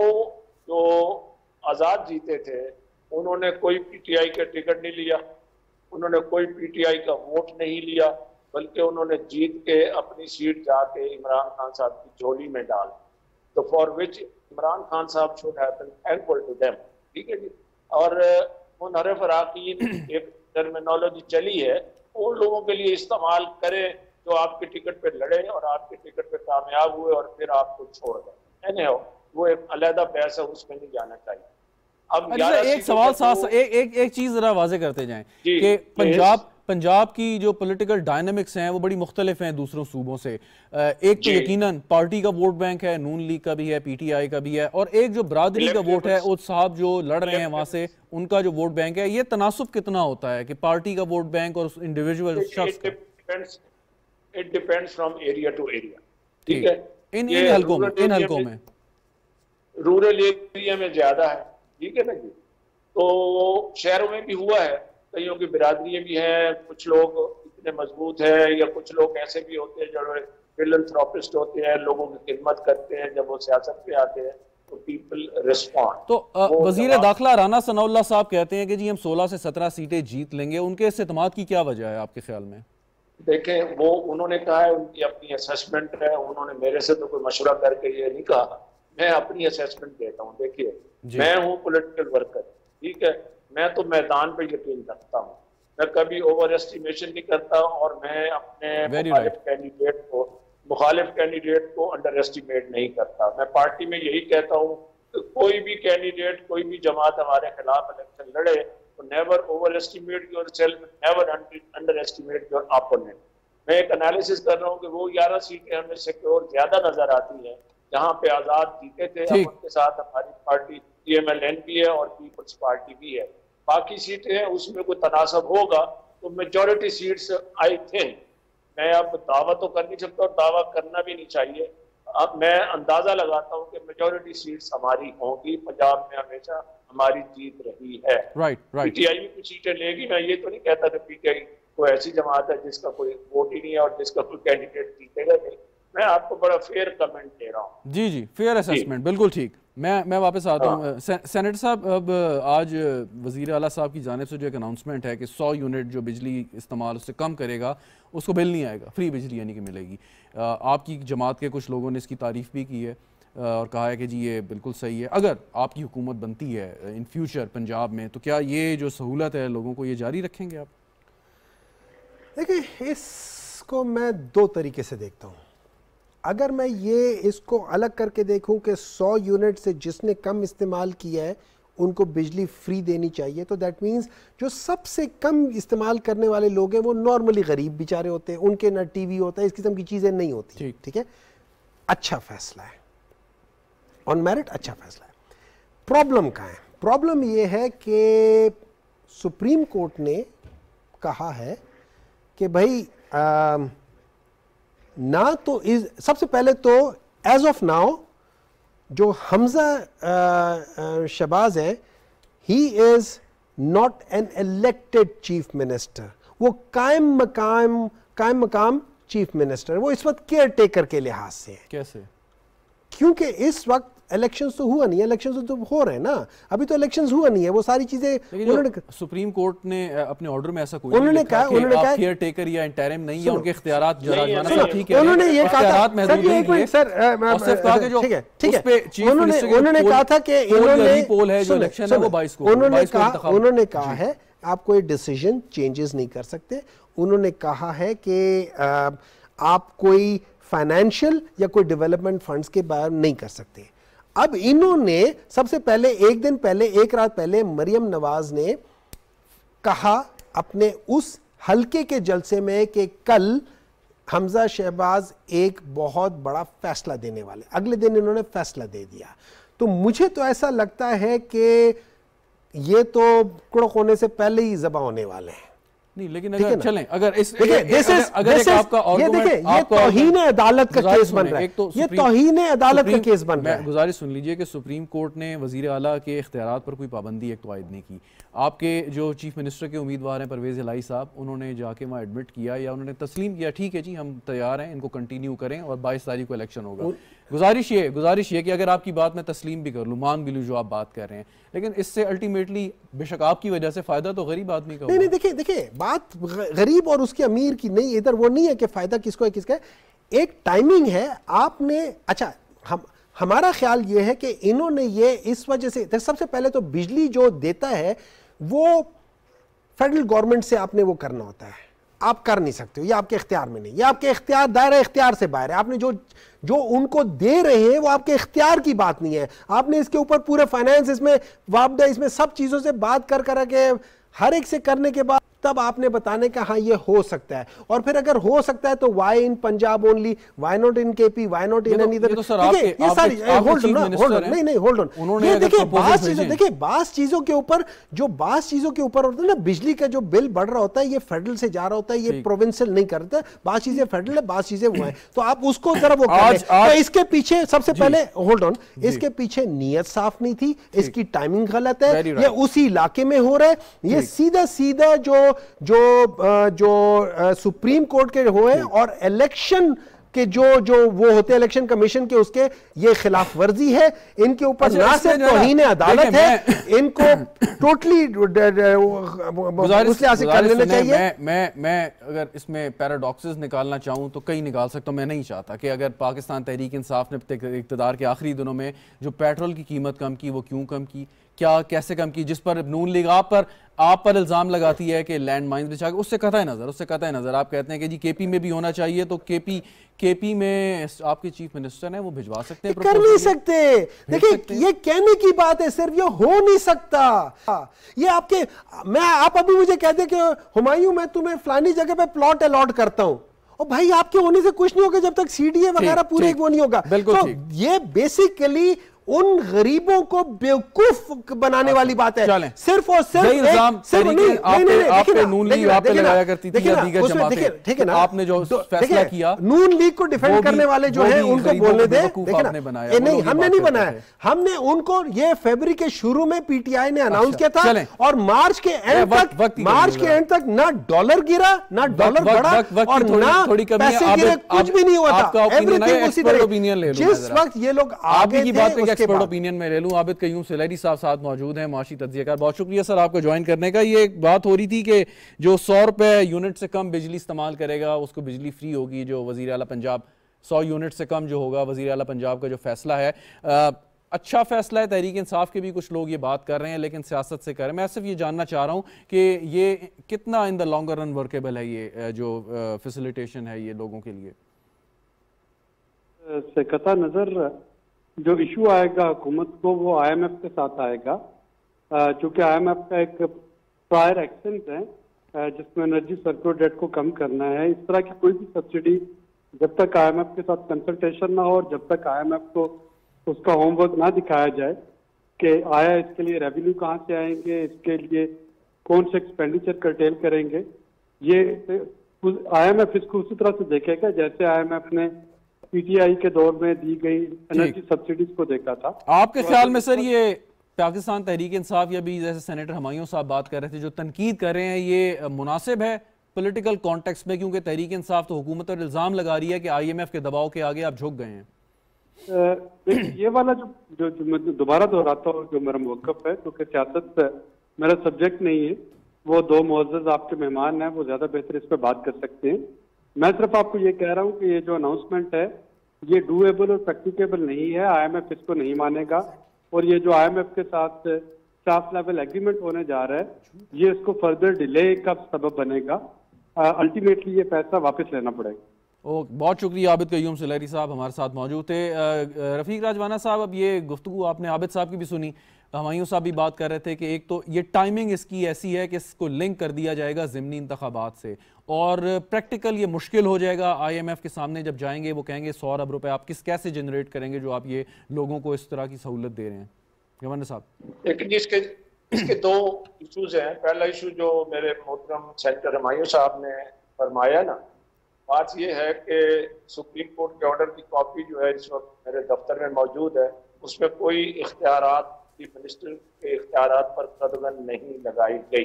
जो आज़ाद जीते थे, उन्होंने कोई पीटीआई का टिकट नहीं लिया। उन्होंने कोई पीटीआई का वोट नहीं लिया बल्कि उन्होंने जीत के अपनी सीट जाके इमरान खान साहब की झोली में डाल। तो फॉर विच इमरान खान साहब शुड थैंकफुल टू देम ठीक है जी? और मुनहरफ अराकीन एक टर्मिनोलॉजी चली है उन लोगों के लिए इस्तेमाल करें जो आपके टिकट पे लड़े और आपके टिकट पे कामयाब हुए और फिर आपको छोड़ दें। वो एक अलहदा बहस है उसमें नहीं जाना चाहिए। अब अच्छा, एक सवाल साथ एक एक एक चीज़ जरा वाजे करते जाएँ कि पंजाब पंजाब की जो पॉलिटिकल डायनामिक्स हैं वो बड़ी मुख्तलिफ़ हैं दूसरों सूबों से। एक तो यकीनन पार्टी का वोट बैंक है नून लीग का भी है पीटीआई का भी है और एक जो बरादरी का वोट है उस साहब जो लड़ रहे हैं वहाँ से उनका जो वोट बैंक है ये तनासब कितना होता है कि पार्टी का वोट बैंक और इंडिविजुअल शख्स it depends from area to area ठीक है? इन इन हलकों में इन हलकों में रूरल एरिया में ज़्यादा है। ठीक है ना जी? तो शहरों में भी हुआ है कईयों की बिरादरी भी हैं कुछ लोग इतने मज़बूत हैं या कुछ लोग ऐसे भी होते हैं जो फिलंथ्रोपिस्ट होते हैं लोगों की खिदमत करते हैं जब वो सियासत पे आते हैं तो पीपल रिस्पॉन्ड तो वज़ीर दाखिला राना सनाउल्ला साहब कहते हैं कि जी हम 16 से 17 सीटें जीत लेंगे उनके इस अतमाद की क्या वजह है आपके ख्याल में? देखें वो उन्होंने कहा है उनकी अपनी असेसमेंट है उन्होंने मेरे से तो कोई मशुरा करके ये नहीं कहा। मैं अपनी असेसमेंट देता हूँ। देखिए मैं हूँ पोलिटिकल वर्कर ठीक है? मैं तो मैदान पे यकीन रखता हूँ। मैं कभी ओवर एस्टिमेशन नहीं करता और मैं अपने मुखालिफ कैंडिडेट को मुखालिफ कैंडिडेट को अंडर एस्टिमेट नहीं करता। मैं पार्टी में यही कहता हूँ कि कोई भी कैंडिडेट कोई भी जमात हमारे खिलाफ इलेक्शन लड़े तो never overestimate yourself never underestimate your opponent मैं एक एनालिसिस कर रहा हूँ कि वो ग्यारह सीटें हमें सिक्योर ज़्यादा नज़र आती हैं जहाँ पे आज़ाद जीते थे उनके साथ हमारी पार्टी पीएमएलएन भी है और पीपल्स पार्टी भी है। बाकी सीटें हैं उसमें कोई तनासब होगा तो मेजोरिटी सीट्स आई थिंक मैं अब दावा तो कर नहीं सकता और दावा करना भी नहीं चाहिए। अब मैं अंदाज़ा लगाता हूँ कि मेजोरिटी सीट्स हमारी होंगी। पंजाब में हमेशा हमारी जीत रही है। राइट राइट पीटीआई भी कुछ सीटें लेगी मैं ये तो नहीं कहता कि पीटीआई कोई ऐसी जमात है जिसका कोई वोट ही नहीं है और जिसका कोई कैंडिडेट जीतेगा नहीं। मैं आपको बड़ा फेयर कमेंट दे रहा हूँ। जी जी फेयर असेसमेंट बिल्कुल ठीक। मैं मैं वापस आता हूँ। हाँ। सेनेटर साहब अब आज वज़ीर अला साहब की जानब से जो एक अनाउंसमेंट है कि 100 यूनिट जो बिजली इस्तेमाल उससे कम करेगा उसको बिल नहीं आएगा। फ्री बिजली यानी कि मिलेगी। आपकी जमात के कुछ लोगों ने इसकी तारीफ़ भी की है और कहा है कि जी ये बिल्कुल सही है। अगर आपकी हुकूमत बनती है इन फ्यूचर पंजाब में तो क्या ये जो सहूलत है लोगों को ये जारी रखेंगे आप? देखिए इसको मैं दो तरीके से देखता हूँ। अगर मैं ये इसको अलग करके देखूँ कि 100 यूनिट से जिसने कम इस्तेमाल किया है उनको बिजली फ्री देनी चाहिए तो दैट मीन्स जो सबसे कम इस्तेमाल करने वाले लोग हैं वो नॉर्मली गरीब बेचारे होते हैं उनके ना टीवी होता है इस किस्म की चीज़ें नहीं होती। ठीक। ठीक है? अच्छा फैसला है। ऑन मेरिट अच्छा फैसला है। प्रॉब्लम कहाँ है? प्रॉब्लम ये है कि सुप्रीम कोर्ट ने कहा है कि भाई अम, ना तो इस सबसे पहले तो एज ऑफ़ नाउ जो हमजा शबाज है he is not an elected chief minister वो कायम मकाम कायम मकाम चीफ मिनिस्टर वो इस वक्त केयर टेकर के लिहाज से है। कैसे? क्योंकि इस वक्त इलेक्शंस तो हुआ नहीं है इलेक्शंस तो हो रहे हैं ना। अभी तो इलेक्शंस हुआ नहीं है वो सारी चीज़ें उन्होंने सुप्रीम कोर्ट ने अपने ऑर्डर में ऐसा कोई उन्होंने कहा- उन्होंने कहा- केयर टेकर या इंटरिम नहीं है उनके जराजमाना ठीक है। उन्होंने ये कहा था सर ये नहीं एक मिनट सर मैं- और सिर्फ़ कहा कि जो ठीक है ठीक है। उन्होंने उन्होंने कहा था कि पोल या इन्होंने रीपोल है जो इलेक्शन है वो 22 को उन्होंने कहा उन्होंने कहा है आप कोई डिसीज़न चेंजेस नहीं कर सकते। उन्होंने कहा है कि आप कोई फाइनेंशियल या कोई डेवलपमेंट फंड्स के बारे में नहीं कर सकते। अब इन्होंने सबसे पहले, एक दिन पहले, एक रात पहले मरियम नवाज़ ने कहा अपने उस हल्के के जलसे में कि कल हमजा शहबाज एक बहुत बड़ा फैसला देने वाले। अगले दिन इन्होंने फैसला दे दिया। तो मुझे तो ऐसा लगता है कि ये तो कुड़क होने से पहले ही जबा होने वाले हैं। नहीं लेकिन अगर चलें अगर इस देखिए अगर- this अगर is- आपका ये देखिए ये आपका तौहीन अदालत का केस बन रहा है। तो ये तौहीन अदालत का केस बन रहा है। गुजारिश सुन लीजिए कि सुप्रीम कोर्ट ने वज़ीर अला के इख्तियार पर कोई पाबंदी एक तो आयद नहीं की। आपके जो चीफ मिनिस्टर के उम्मीदवार हैं परवेज इलाई साहब उन्होंने जाके वहाँ एडमिट किया या उन्होंने तस्लीम किया ठीक है जी हम तैयार हैं इनको कंटिन्यू करें और बाईस तारीख को इलेक्शन होगा। गुजारिश ये गुजारिश ये कि अगर आपकी बात मैं तस्लीम भी कर लूँ मान भी लूँ जो आप बात कर रहे हैं लेकिन इससे अल्टीमेटली बेशक आपकी वजह से फ़ायदा तो गरीब आदमी का नहीं नहीं देखिए देखिए बात गरीब और उसके अमीर की नहीं इधर वो नहीं है कि फ़ायदा किसको है किसका है। एक टाइमिंग है आपने अच्छा हम हमारा ख्याल ये है कि इन्होंने ये इस वजह से सबसे पहले तो बिजली जो देता है वो फेडरल गवर्नमेंट से आपने वो करना होता है। आप कर नहीं सकते हो, ये आपके इख्तियार में नहीं ये आपके इख्तियार, दायरा इख्तियार से बाहर है। आपने जो जो उनको दे रहे हैं, वो आपके इख्तियार की बात नहीं है। आपने इसके ऊपर पूरे फाइनेंस इसमें, वापदा, इसमें सब चीज़ों से बात कर कर के हर एक से करने के बाद तब आपने बताने का हाँ ये हो सकता है। और फिर अगर हो सकता है तो why in Punjab only why not in KP why not in तो- एनी ये तो sir hold on hold on नहीं नहीं होल्ड ऑन ये देखिए बात चीज़ें देखिए बास चीज़ों के ऊपर जो बास चीज़ों के ऊपर होता है ना बिजली का जो बिल बढ़ रहा होता है ये फेडरल से जा रहा होता है ये ठीक। प्रोविंशियल नहीं करता बास चीज़ें फेडरल है बास चीज़ें वो हैं। तो आप उसको जरा वो आज- तो इसके पीछे सबसे पहले होल्ड ऑन इसके पीछे नीयत साफ़ नहीं थी इसकी टाइमिंग गलत है। ये उसी इलाके में हो रहा है। ये सीधा सीधा जो जो जो सुप्रीम कोर्ट के हुए और इलेक्शन के जो जो वो होते हैं इलेक्शन कमीशन के उसके ये खिलाफ वर्जी है। इनके ऊपर अच्छा, ना सिर्फ़ है तोहीन अदालत है इनको टोटली कर लेना चाहिए। मैं मैं मैं अगर इसमें पैराडॉक्सेस निकालना चाहूँ तो कई निकाल सकता हूँ मैं नहीं चाहता कि अगर पाकिस्तान तहरीक इंसाफ ने इक- इकतदार के आखिरी दिनों में जो पेट्रोल की कीमत कम की वो क्यों कम की? क्या कैसे कम की जिस पर नून लीग आप पर आप पर इल्ज़ाम लगाती है कि लैंड माइंस बिछा के उससे कथा नज़र उससे कथा नज़र। आप कहते हैं कि जी केपी में भी होना चाहिए तो केपी केपी में आपके चीफ मिनिस्टर हैं वो भिजवा सकते हैं कर नहीं सकते। देखिए ये कहने की बात है सिर्फ़ ये हो नहीं सकता। ये आपके मैं आप अभी मुझे कहते कि हुमायूं मैं तुम्हें फलानी जगह पे प्लॉट अलॉट करता हूँ। और भाई आपके होने से कुछ नहीं होगा जब तक सीडीए वगैरह पूरे। वो नहीं होगा। बिल्कुल तो ये बेसिकली उन गरीबों को बेवकूफ़ बनाने वाली बात है सिर्फ़ और सिर्फ़ इल्ज़ाम सिर्फ़ नहीं, आप नहीं, पे- नहीं, आप देखिए पे ना, नून लीग आप लगाया करती थी या दीगर जमातें। ठीक है ना आपने जो तो फैसला किया, नून लीग को डिफेंड करने वाले जो है उनको बोलने दे आपने बनाया, नहीं हमने नहीं बनाया। हमने उनको ये फरवरी के शुरू में पीटीआई ने अनाउंस किया था। और मार्च के एंड तक मार्च के एंड तक ना डॉलर गिरा ना डॉलर बढ़ा और ना थोड़ी कमी। पैसे आप- गिरे कुछ भी नहीं हुआ था एवरीथिंग उसी तरह जिस। वक्त ये लोग आगे की बात एक्सपर्ट ओपिनियन में ले लूँ। आबिद कयूम सिलेरी साहब साथ मौजूद हैं माशी तजियाकार बहुत शुक्रिया सर आपको ज्वाइन करने का। ये एक बात हो रही थी कि जो सौ रुपए यूनिट से कम बिजली इस्तेमाल करेगा उसको बिजली फ्री होगी जो वज़ीर अला पंजाब सौ यूनिट से कम जो होगा वज़ीर अला पंजाब का जो फैसला है। अच्छा फैसला है तहरीक इंसाफ के भी कुछ लोग ये बात कर रहे हैं लेकिन सियासत से कर। रहे हैं मैं सिर्फ़ ये जानना चाह रहा हूँ कि ये कितना in the longer run workable है ये जो फैसिलिटेशन है ये लोगों के लिए? से कता नज़र जो इशू आएगा हुकूमत को, वो आईएमएफ के साथ आएगा। चूँकि आईएमएफ का एक प्रायर एक्शन है जिसमें एनर्जी सर्कुलर डेट को कम करना है, इस तरह की कोई भी सब्सिडी जब तक आईएमएफ के साथ कंसल्टेशन ना हो और जब तक आईएमएफ को उसका होमवर्क ना दिखाया जाए कि आया इसके लिए रेवेन्यू कहाँ से आएँगे, इसके लिए कौन से एक्सपेंडिचर करटेल करेंगे, ये आई आईएमएफ इसको उसी तरह से देखेगा जैसे आईएमएफ ने पीटीआई के दौर में दी गई एनर्जी सब्सिडीज को देखा था। आपके तो ख्याल में सर ये पाकिस्तान तहरीक इंसाफ या भी जैसे सेनेटर हमायूं साहब बात कर रहे थे जो तनकीद कर रहे हैं ये मुनासिब है पॉलिटिकल कॉन्टेक्स्ट में? क्योंकि तहरीक इंसाफ तो हुकूमत पर इल्ज़ाम लगा रही है कि आईएमएफ के दबाव के आगे आप झुक गए हैं। ये वाला जो जो, जो मैं दोबारा दोहराता हूँ जो मेरा मौकफ है क्योंकि सियासत मेरा सब्जेक्ट नहीं है वो दो मोजज आपके मेहमान हैं वो ज़्यादा बेहतर इस पर बात कर सकते हैं। मैं सिर्फ़ आपको ये कह रहा हूँ कि ये जो अनाउंसमेंट है, ये डूएबल और प्रैक्टिकेबल नहीं है आईएमएफ इसको नहीं मानेगा। और ये जो आईएमएफ के साथ स्टाफ लेवल एग्रीमेंट होने जा रहा है, ये इसको फर्दर डिले का सबब बनेगा। अल्टीमेटली ये पैसा वापस लेना पड़ेगा। बहुत शुक्रिया आबिद कयूम सिलहरी साहब हमारे साथ मौजूद थे। रफ़ीक राजवाना साहब, अब ये गुफ्तु आपने आबिद साहब की भी सुनी हमायूं साहब भी बात कर रहे थे कि एक तो ये टाइमिंग इसकी ऐसी है कि इसको लिंक कर दिया जाएगा ज़मनी इंतबात से, और प्रैक्टिकल ये मुश्किल हो जाएगा। आईएमएफ के सामने जब जाएँगे, वो कहेंगे सौ अरब रुपए आप किस, कैसे जनरेट करेंगे जो आप ये लोगों को इस तरह की सहूलत दे रहे हैं? गवर्नर साहब। लेकिन इसके इसके दो इशूज हैं। पहला इशू जो मेरे मोहतरम सेंटर हमायूं साहब ने फरमाया ना बात यह है कि सुप्रीम कोर्ट के ऑर्डर की कॉपी जो है इस वक्त मेरे दफ्तर में मौजूद है, उसमें कोई इख्तियार चीफ मिनिस्टर के इख्तियार पर कदगन नहीं लगाई गई।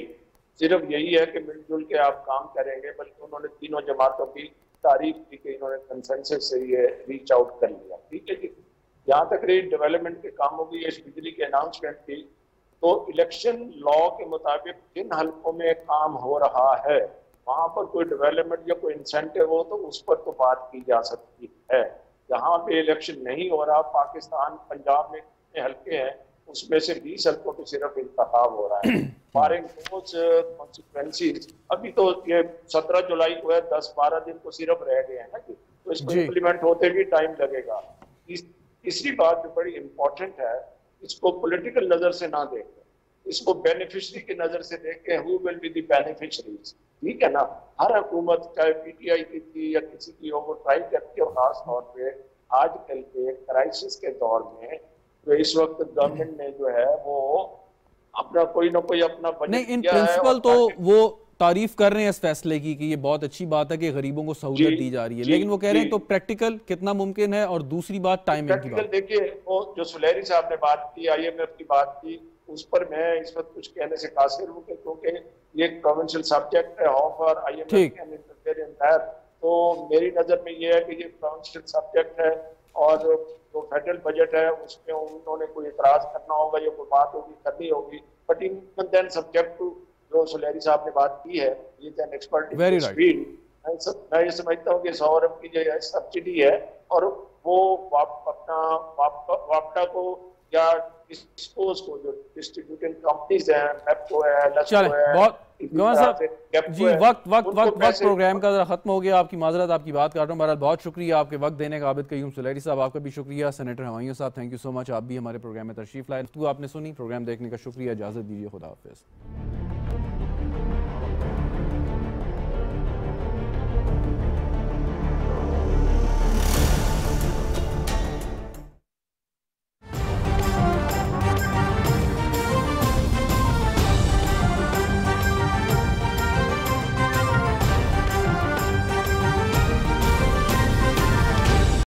सिर्फ़ यही है कि मिलजुल के आप काम करेंगे, बल्कि उन्होंने तीनों जमातों की तारीफ़ की कि इन्होंने कंसेंसस से ये रीच आउट कर लिया। ठीक है जी? जहाँ तक रही डेवलपमेंट के कामों की इस बिजली के अनाउंसमेंट की तो इलेक्शन लॉ के मुताबिक जिन हल्कों में काम हो रहा है? वहाँ पर कोई डेवलपमेंट या कोई इंसेंटिव हो तो उस पर तो बात की जा सकती है। जहाँ पे इलेक्शन नहीं हो रहा पाकिस्तान पंजाब में कितने हल्के हैं उसमें से बीस हल्कों पे सिर्फ़ इंतखाब हो रहा है। बारिंग कॉन्सिक्वेंसीज अभी तो ये सत्रह जुलाई को है दस बारह दिन तो सिर्फ़ रह गए हैं ना जी। तो इसको इम्प्लीमेंट होते भी टाइम लगेगा। तीसरी बात जो बड़ी इम्पोर्टेंट है इसको पॉलिटिकल नज़र से ना देखें। इसको बेनिफिशरी की नज़र से देखें who will be the beneficiaries ठीक है ना? हर हुकूमत चाहे पीटीआई की थी या किसी की हो वो ट्राई करती है और खास तौर पे आजकल के क्राइसिस के दौर में तो इस वक्त गवर्नमेंट ने जो है वो अपना कोई ना कोई अपना नहीं इन प्रिंसिपल तो वो तारीफ़ कर रहे हैं इस फैसले की कि ये बहुत अच्छी बात है कि गरीबों को सहूलियत दी जा रही है। लेकिन वो कह रहे हैं तो प्रैक्टिकल कितना मुमकिन है और दूसरी बात टाइमिंग की बात। देखिए वो जो सुलेरी साहब ने बात की आईएमएफ की बात की उस पर मैं इस वक्त कुछ कहने से कासिर हूँ क्योंकि ये प्रोविंशियल सब्जेक्ट है फॉर आईएमएफ कैन इंटरफेयर तो मेरी नज़र में ये है कि ये प्रोविंशियल सब्जेक्ट है और जो तो फेडरल बजट है उसमें उन्होंने कोई इतराज करना होगा या कोई बात होगी करनी होगी but in then subject to जो सुलेरी साहब ने बात की है ये एन एक्सपर्ट स्पीड मैं ये समझता हूँ कि सौ अरब की जो सब्सिडी है और वो वाप, अपना वाप, वापटा को या डिस्पोज को जो डिस्ट्रीब्यूटिंग कंपनीज़ हैं मेप्को है लस्को है बहुत गवर्नर साहब जी वक्त वक्त वक्त वक्त प्रोग्राम का जरा खत्म हो गया आपकी माजरत आपकी बात कर रहा हूँ। बहरहाल बहुत शुक्रिया आपके वक्त देने का आबिद कयूम सुलहरी साहब आपका भी शुक्रिया। सेनेटर हवाइयों साहब थैंक यू सो मच आप भी हमारे प्रोग्राम में तशरीफ़ लाए। तो आपने सुनी प्रोग्राम देखने का शुक्रिया। इजाज़त दीजिए खुदा हाफिज़।